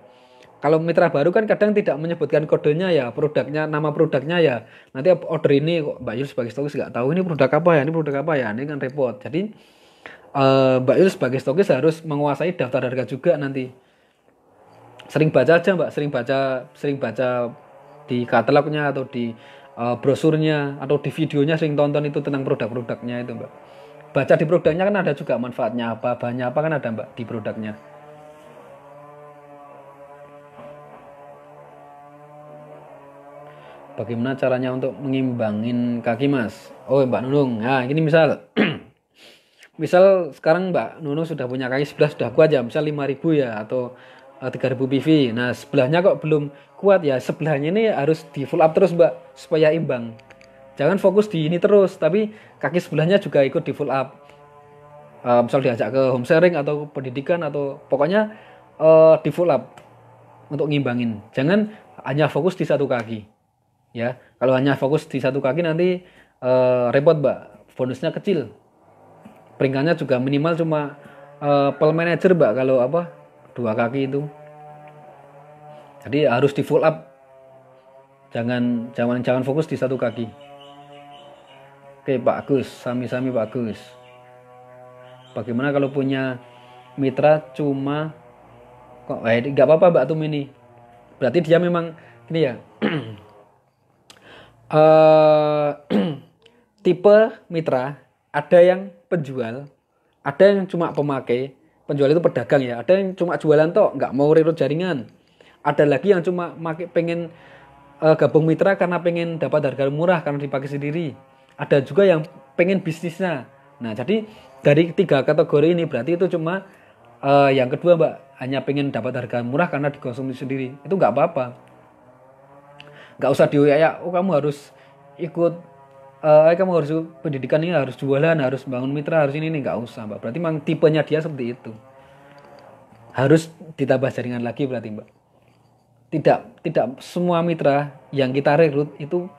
kalau mitra baru kan kadang tidak menyebutkan kodenya ya produknya nama produknya ya. Nanti order ini kok Mbak Yul sebagai stokis nggak tahu ini produk apa ya ini produk apa ya ini kan repot. Jadi uh, Mbak Yul sebagai stokis harus menguasai daftar harga juga nanti. Sering baca aja Mbak sering baca sering baca di katalognya atau di uh, brosurnya atau di videonya sering tonton itu tentang produk-produknya itu Mbak. Baca di produknya kan ada juga manfaatnya apa banyak apa kan ada Mbak di produknya bagaimana caranya untuk mengimbangin kaki mas? Oh mbak Nunung. Nah ini misal. Misal sekarang mbak Nunung sudah punya kaki sebelah sudah kuat ya misal 5000 ya atau 3000 eh, PV nah sebelahnya kok belum kuat ya sebelahnya ini harus di full up terus mbak supaya imbang. Jangan fokus di ini terus tapi kaki sebelahnya juga ikut di full up. Uh, misal diajak ke home sharing atau pendidikan atau pokoknya uh, di full up untuk ngimbangin. Jangan hanya fokus di satu kaki ya kalau hanya fokus di satu kaki nanti uh, repot mbak. Bonusnya kecil. Peringkatnya juga minimal cuma uh, pel manager mbak kalau apa dua kaki itu. Jadi harus di full up. Jangan jangan jangan fokus di satu kaki. Oke Pak Agus sami-sami Pak Agus. Bagaimana kalau punya mitra cuma kok eh nggak apa-apa Mbak Tum ini berarti dia memang ini ya uh, tipe mitra ada yang penjual ada yang cuma pemakai. Penjual itu pedagang ya. Ada yang cuma jualan toh nggak mau rekrut jaringan. Ada lagi yang cuma make, pengen uh, gabung mitra karena pengen dapat harga murah karena dipakai sendiri. Ada juga yang pengen bisnisnya. Nah jadi dari tiga kategori ini berarti itu cuma uh, yang kedua mbak hanya pengen dapat harga murah karena dikonsumsi sendiri. Itu nggak apa-apa nggak usah dioyak oh kamu harus ikut uh, kamu harus pendidikan ini harus jualan harus bangun mitra harus ini nih nggak usah mbak. Berarti memang tipenya dia seperti itu. Harus ditambah jaringan lagi berarti mbak. Tidak tidak semua mitra yang kita rekrut itu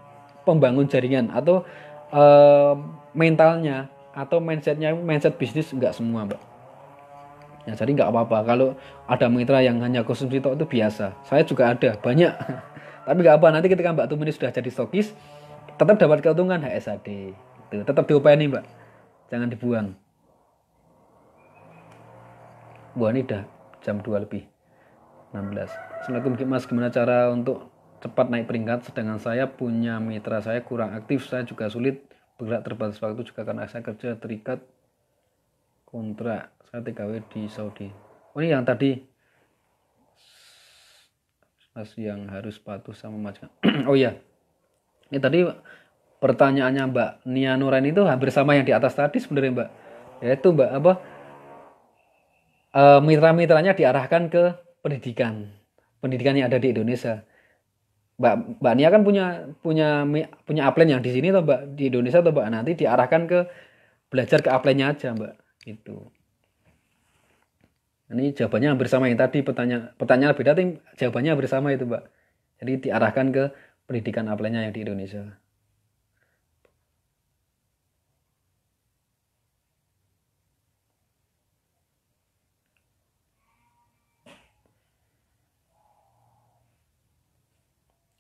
pembangun jaringan atau uh, mentalnya atau mindsetnya mindset bisnis nggak semua mbak. Ya jadi nggak apa-apa. Kalau ada mitra yang hanya konsumsi itu biasa. Saya juga ada banyak tapi nggak apa nanti ketika Mbak Tumini sudah jadi stokis tetap dapat keuntungan HSAD itu tetap diupayain Mbak. Jangan dibuang. Buah ini udah jam 2 lebih 16 Assalamualaikum Mas. Gimana cara untuk cepat naik peringkat? Sedangkan saya punya mitra saya kurang aktif. Saya juga sulit bergerak terbatas waktu juga karena saya kerja terikat kontrak. Saya TKW di Saudi. Oh ini yang tadi Mas yang harus patuh sama majikan. oh iya. Ini tadi pertanyaannya Mbak Nia Nuran itu hampir sama yang di atas tadi sebenarnya Mbak. Yaitu Mbak apa? E, mitra-mitranya diarahkan ke pendidikan. Pendidikan yang ada di Indonesia. Mbak Mbak Nia kan punya punya punya upline yang di sini atau Mbak di Indonesia atau Mbak nanti diarahkan ke belajar ke upline-nya aja Mbak. Itu. Ini jawabannya hampir sama yang tadi pertanyaan pertanyaan beda tapi jawabannya hampir sama itu, Mbak. Jadi diarahkan ke pendidikan apply-nya yang di Indonesia.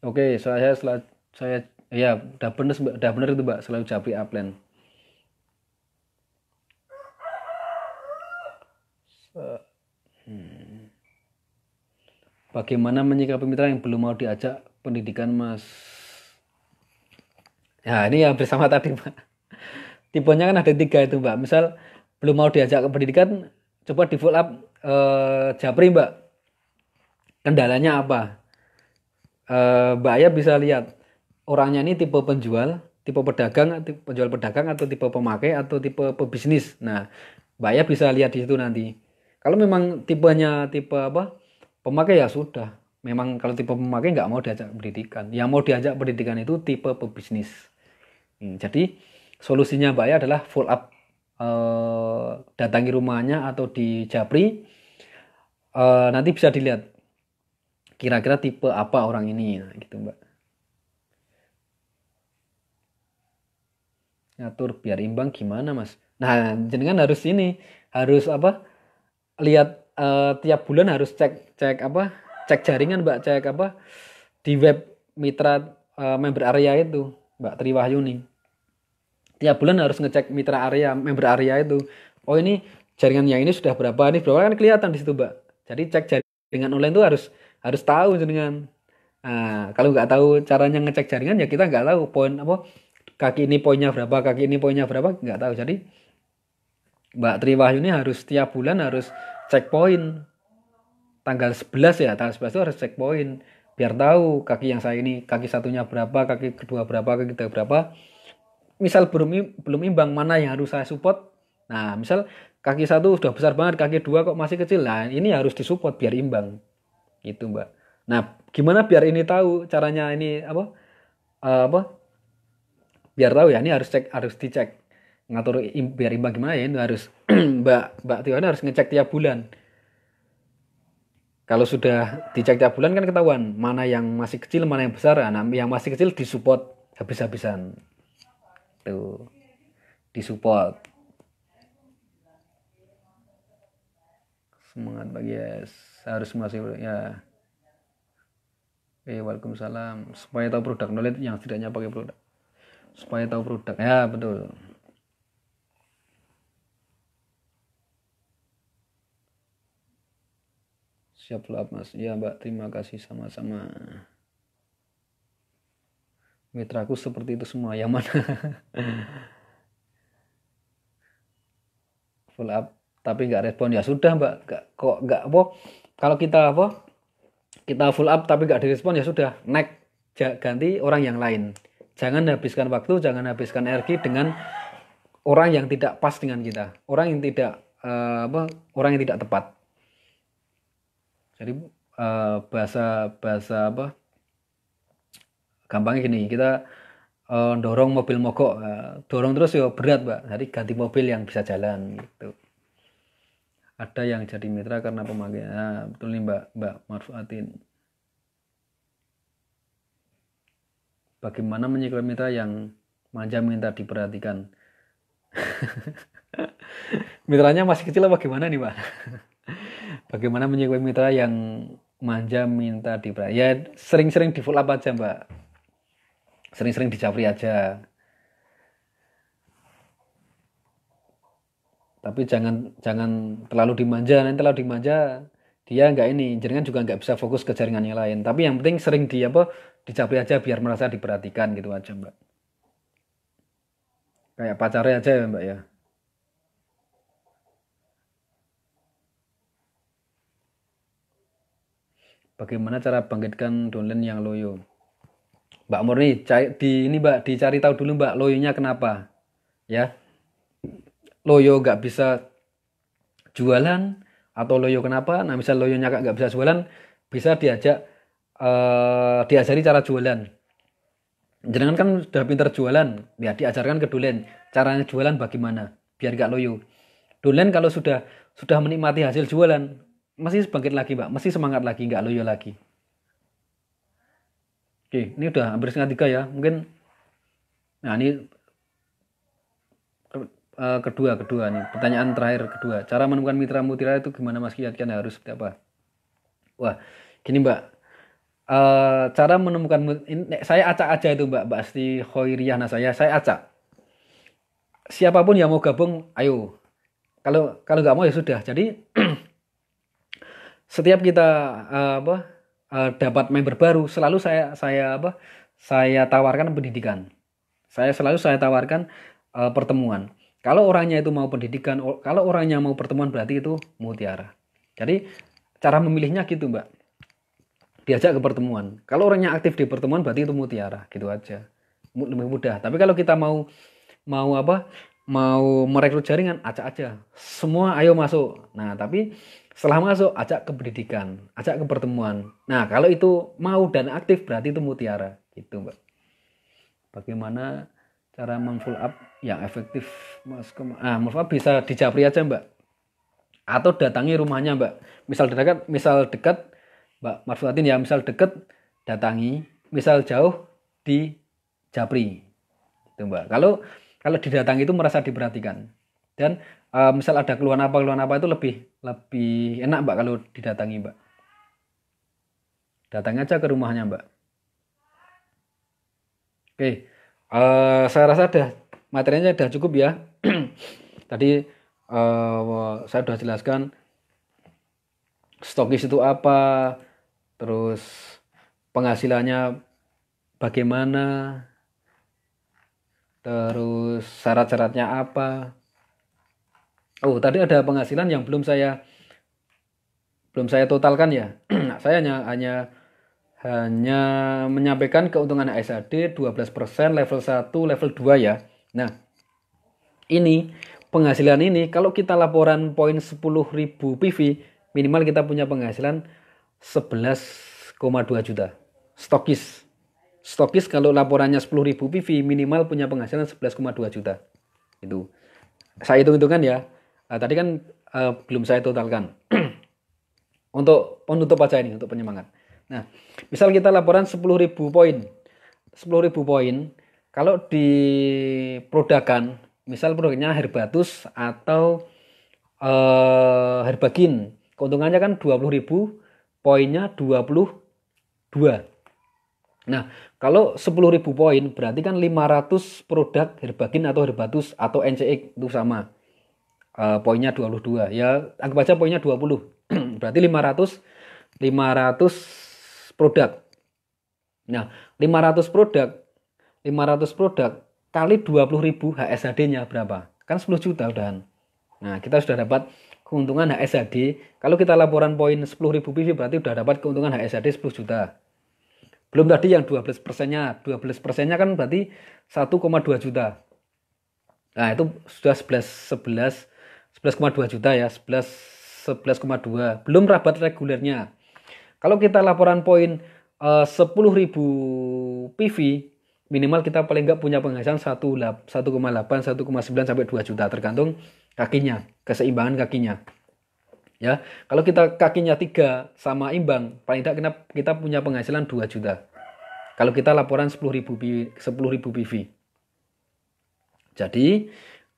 Oke, saya setelah saya ya udah benar udah benar itu, Mbak, selalu japri upline. Bagaimana menyikapi mitra yang belum mau diajak pendidikan mas? Ya ini yang bersama tadi mbak. Tipenya kan ada tiga itu mbak. Misal belum mau diajak ke pendidikan, coba di follow up eh, Japri mbak. Kendalanya apa? Eh, mbak Ayah bisa lihat orangnya ini tipe penjual, tipe pedagang, tipe penjual pedagang atau tipe pemakai atau tipe pebisnis. Nah, Mbak Ayah bisa lihat di situ nanti. Kalau memang tipenya tipe apa? Pemakai ya sudah. Memang kalau tipe pemakai nggak mau diajak pendidikan. Yang mau diajak pendidikan itu tipe pebisnis. Hmm, jadi solusinya Mbak ya adalah full up eh, datangi rumahnya atau di Japri. Eh, nanti bisa dilihat kira-kira tipe apa orang ini. Nah, gitu mbak. Ngatur biar imbang gimana mas? Nah jenengan harus ini harus apa? Lihat uh, tiap bulan harus cek cek apa cek jaringan mbak cek apa di web mitra uh, member area itu mbak Triwahyuni tiap bulan harus ngecek mitra area member area itu. Oh ini jaringan yang ini sudah berapa? Ini berapa? Kan kelihatan di situ mbak. Jadi cek jaringan online itu harus harus tahu jaringan. Nah kalau nggak tahu caranya ngecek jaringan ya kita nggak tahu poin apa kaki ini poinnya berapa kaki ini poinnya berapa nggak tahu. Jadi mbak Triwahyuni harus tiap bulan harus cek poin tanggal 11 ya tanggal 11 itu harus cek poin biar tahu kaki yang saya ini kaki satunya berapa kaki kedua berapa kaki ketiga berapa. Misal belum belum imbang mana yang harus saya support. Nah misal kaki satu sudah besar banget kaki dua kok masih kecil nah ini harus disupport biar imbang. Gitu mbak. Nah gimana biar ini tahu caranya ini apa uh, apa biar tahu ya ini harus cek harus dicek. Ngatur biar imbang gimana ya ini harus mbak mbak Tiwana harus ngecek tiap bulan kalau sudah dicek tiap bulan kan ketahuan mana yang masih kecil mana yang besar nah yang masih kecil disupport habis-habisan tuh disupport semangat bagi yes harus masih ya Oke, Waalaikumsalam. Supaya tahu produk knowledge yang setidaknya pakai produk. Supaya tahu produk. Ya, betul. Siap Mas. Ya, Mbak. Terima kasih. Sama-sama. Mitraku seperti itu semua yang mana full up. Tapi nggak respon. Ya sudah mbak. Gak, kok nggak apa? Kalau kita apa? Kita full up tapi nggak direspon ya sudah. Next. Ganti orang yang lain. Jangan habiskan waktu jangan habiskan energi dengan orang yang tidak pas dengan kita. Orang yang tidak uh, apa? Orang yang tidak tepat jadi uh, bahasa bahasa apa? Gampangnya gini kita uh, dorong mobil mogok uh, dorong terus ya berat mbak. Jadi ganti mobil yang bisa jalan gitu. Ada yang jadi mitra karena pemakaian nah, betul nih mbak mbak Marfuatin bagaimana menyikapi mitra yang manja minta diperhatikan mitranya masih kecil apa gimana nih mbak bagaimana menyikapi mitra yang manja minta diperhatikan ya sering-sering di full up aja mbak. Sering-sering dicapri aja. Tapi jangan jangan terlalu dimanja. Nanti terlalu dimanja dia nggak ini jaringan juga nggak bisa fokus ke jaringan yang lain. Tapi yang penting sering di apa dicapri aja biar merasa diperhatikan gitu aja mbak. Kayak pacarnya aja ya mbak ya bagaimana cara bangkitkan downline yang loyo Mbak Murni, di ini Mbak dicari tahu dulu Mbak loyonya kenapa, ya? Loyo nggak bisa jualan atau loyo kenapa? Nah, misal loyonya nggak bisa jualan, bisa diajak uh, diajari cara jualan. Jangan kan sudah pintar jualan, ya diajarkan ke Dulen caranya jualan bagaimana biar nggak loyo. Dulen kalau sudah sudah menikmati hasil jualan, masih bangkit lagi Mbak, masih semangat lagi, nggak loyo lagi. Oke, ini udah hampir setengah tiga ya. Mungkin, nah ini uh, kedua, kedua nih. Pertanyaan terakhir kedua. Cara menemukan mitra mutiara itu gimana Mas Kiat? Kan harus seperti apa? Wah, gini Mbak. Uh, cara menemukan ini, saya acak aja itu Mbak, Mbak Asti Khoiriana saya, saya acak. Siapa pun yang mau gabung, ayo. Kalau kalau nggak mau ya sudah. Jadi setiap kita uh, apa uh, dapat member baru selalu saya saya apa saya tawarkan pendidikan. Saya selalu saya tawarkan uh, pertemuan. Kalau orangnya itu mau pendidikan kalau orangnya mau pertemuan berarti itu mutiara. Jadi cara memilihnya gitu mbak. Diajak ke pertemuan. Kalau orangnya aktif di pertemuan berarti itu mutiara gitu aja. Lebih mudah. Tapi kalau kita mau mau apa mau merekrut jaringan acak aja. Semua ayo masuk. Nah tapi setelah masuk, ajak ke pendidikan, ajak ke pertemuan. Nah, kalau itu mau dan aktif berarti itu mutiara, gitu, Mbak. Bagaimana cara memfull up yang efektif, Mas? Ah, up bisa dijapri aja, Mbak. Atau datangi rumahnya, Mbak. Misal dekat, misal dekat Mbak manfaatin ya misal deket datangi misal jauh di japri itu Mbak kalau kalau didatangi itu merasa diperhatikan dan uh, misal ada keluhan apa keluhan apa itu lebih lebih enak Mbak kalau didatangi Mbak? Datang aja ke rumahnya Mbak. Oke uh, saya rasa ada materinya sudah cukup ya. Tadi uh, saya sudah jelaskan stokis itu apa terus penghasilannya bagaimana terus syarat-syaratnya apa oh tadi ada penghasilan yang belum saya belum saya totalkan ya. Saya hanya hanya hanya menyampaikan keuntungan SAD 12% level 1 level 2 ya. Nah ini penghasilan ini kalau kita laporan poin 10.000 PV minimal kita punya penghasilan 11,2 juta. Stokis. Stokis kalau laporannya 10.000 PV minimal punya penghasilan 11,2 juta. Itu. Saya hitung-hitungan ya nah, tadi kan uh, belum saya totalkan. Untuk penutup aja ini untuk penyemangat. Nah misal kita laporan 10.000 poin. 10.000 poin kalau di produkan misal produknya herbatus atau uh, herbagin keuntungannya kan 20.000 poinnya 22 nah kalau 10.000 poin berarti kan 500 produk herbagin atau herbatus atau NCX itu sama uh, poinnya 22 ya anggap aja poinnya 20 berarti 500 500 produk nah 500 produk 500 produk kali 20.000 HSHD-nya berapa? Kan 10 juta udahan. Nah, kita sudah dapat keuntungan HSHD. Kalau kita laporan poin 10.000 PV berarti sudah dapat keuntungan HSHD 10 juta. Belum tadi yang 12 persennya. 12 persennya kan berarti 1,2 juta. Nah, itu sudah 11 11 11,2 juta ya. 11 11,2. Belum rabat regulernya. Kalau kita laporan poin uh, 10.000 PV minimal kita paling nggak punya penghasilan 1,8, 1,9 sampai 2 juta tergantung kakinya, keseimbangan kakinya. Ya, kalau kita kakinya tiga sama imbang, paling tidak kita, kita punya penghasilan 2 juta. Kalau kita laporan 10.000 10.000 PV. Jadi,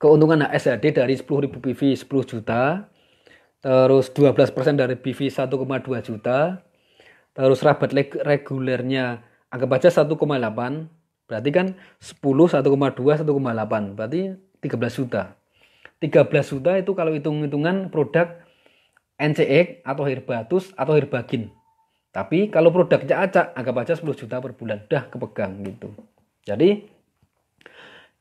keuntungan HSHD dari 10.000 PV 10 juta, terus 12% dari PV 1,2 juta, terus rabat regulernya anggap aja 1,8 Berarti kan 10, 1,2, 1,8. Berarti 13 juta. 13 juta itu kalau hitung-hitungan produk NCX atau Herbatus atau Herbagin. Tapi kalau produknya acak, anggap aja 10 juta per bulan. Dah kepegang gitu. Jadi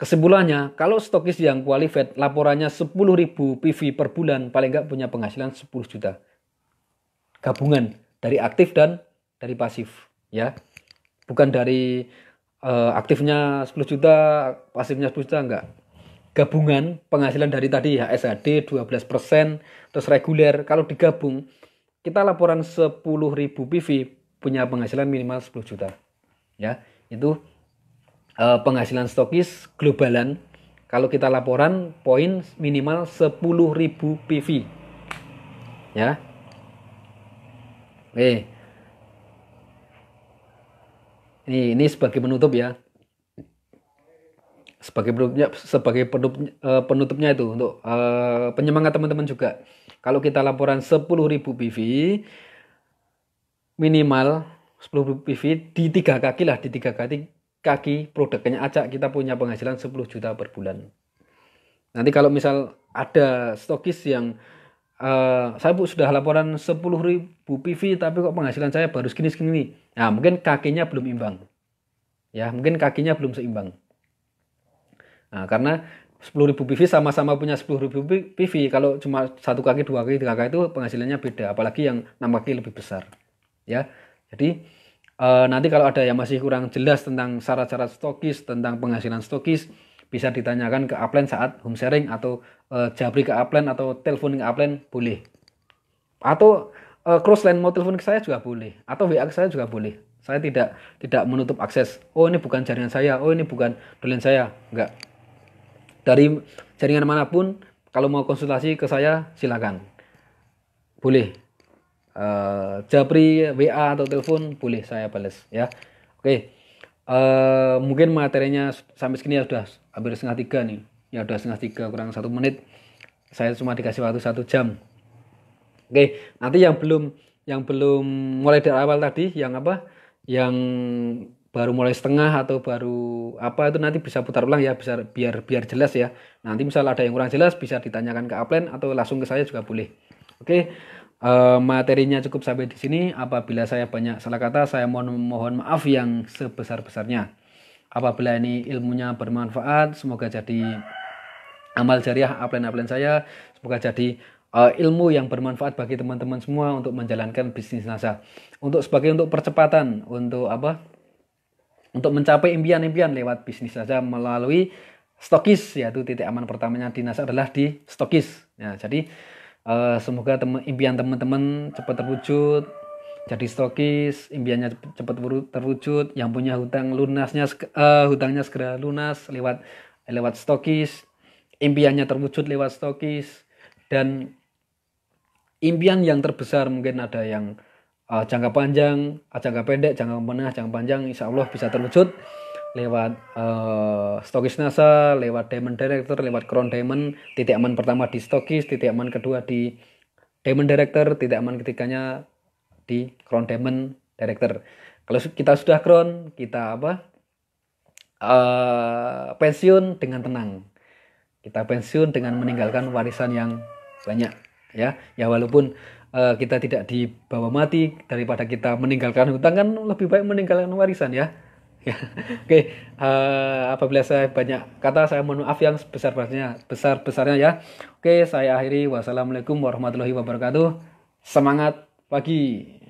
kesimpulannya, kalau stokis yang qualified laporannya 10.000 PV per bulan, paling nggak punya penghasilan 10 juta. Gabungan dari aktif dan dari pasif. ya Bukan dari uh, aktifnya 10 juta, pasifnya 10 juta enggak. Gabungan penghasilan dari tadi ya SHD 12%, terus reguler kalau digabung kita laporan 10.000 PV punya penghasilan minimal 10 juta. Ya, itu uh, penghasilan stokis globalan kalau kita laporan poin minimal 10.000 PV. Ya. Oke. Ini ini sebagai penutup ya. Sebagai penutupnya sebagai penutup, uh, penutupnya itu untuk uh, penyemangat teman-teman juga. Kalau kita laporan 10.000 PV minimal 10 PV di tiga kaki lah di tiga kaki kaki produknya acak kita punya penghasilan 10 juta per bulan. Nanti kalau misal ada stokis yang uh, saya bu sudah laporan 10 ribu PV tapi kok penghasilan saya baru segini segini nah mungkin kakinya belum imbang. Ya mungkin kakinya belum seimbang. Nah karena 10 ribu PV sama-sama punya 10 ribu PV kalau cuma satu kaki dua kaki tiga kaki itu penghasilannya beda. Apalagi yang enam kaki lebih besar. Ya jadi uh, nanti kalau ada yang masih kurang jelas tentang syarat-syarat stokis tentang penghasilan stokis bisa ditanyakan ke upline saat home sharing atau uh, jabri ke upline atau telepon ke upline boleh. Atau uh, cross line mau telepon ke saya juga boleh atau WA ke saya juga boleh. Saya tidak tidak menutup akses. Oh ini bukan jaringan saya. Oh ini bukan dolen saya. Enggak. Dari jaringan mana pun kalau mau konsultasi ke saya silakan. Boleh uh, japri WA atau telepon boleh saya balas ya. Oke. Uh, mungkin materinya sampai segini ya sudah hampir setengah tiga nih. Ya udah setengah tiga kurang satu menit. Saya cuma dikasih waktu satu jam. Oke nanti yang belum yang belum mulai dari awal tadi yang apa? Yang baru mulai setengah atau baru apa itu nanti bisa putar ulang ya bisa biar biar jelas ya. Nanti misal ada yang kurang jelas bisa ditanyakan ke upline atau langsung ke saya juga boleh. Oke uh, materinya cukup sampai di sini. Apabila saya banyak salah kata saya mohon mohon maaf yang sebesar besarnya apabila ini ilmunya bermanfaat semoga jadi amal jariah upline upline saya. Semoga jadi uh, ilmu yang bermanfaat bagi teman-teman semua untuk menjalankan bisnis NASA. Untuk sebagai untuk percepatan untuk apa? Untuk mencapai impian-impian lewat bisnis saja melalui stokis yaitu titik aman pertamanya di NASA adalah di stokis. Ya jadi uh, semoga teman impian teman-teman cepat terwujud jadi stokis impiannya cepat terwujud yang punya hutang lunasnya uh, hutangnya segera lunas lewat lewat stokis impiannya terwujud lewat stokis dan impian yang terbesar mungkin ada yang uh, jangka panjang, jangka pendek, jangka menengah, jangka panjang, insya Allah bisa terwujud lewat uh, stokis NASA, lewat Diamond Director, lewat Crown Diamond, titik aman pertama di stokis, titik aman kedua di Diamond Director, titik aman ketiganya di Crown Diamond Director. Kalau kita sudah Crown, kita apa? Uh, pensiun dengan tenang. Kita pensiun dengan meninggalkan warisan yang banyak ya. Ya walaupun uh, kita tidak dibawa mati daripada kita meninggalkan hutang kan lebih baik meninggalkan warisan ya. Oke, okay. uh, eh, apabila saya banyak kata saya mohon maaf yang besar besarnya besar besarnya ya. Oke, okay, saya akhiri wassalamualaikum warahmatullahi wabarakatuh. Semangat pagi.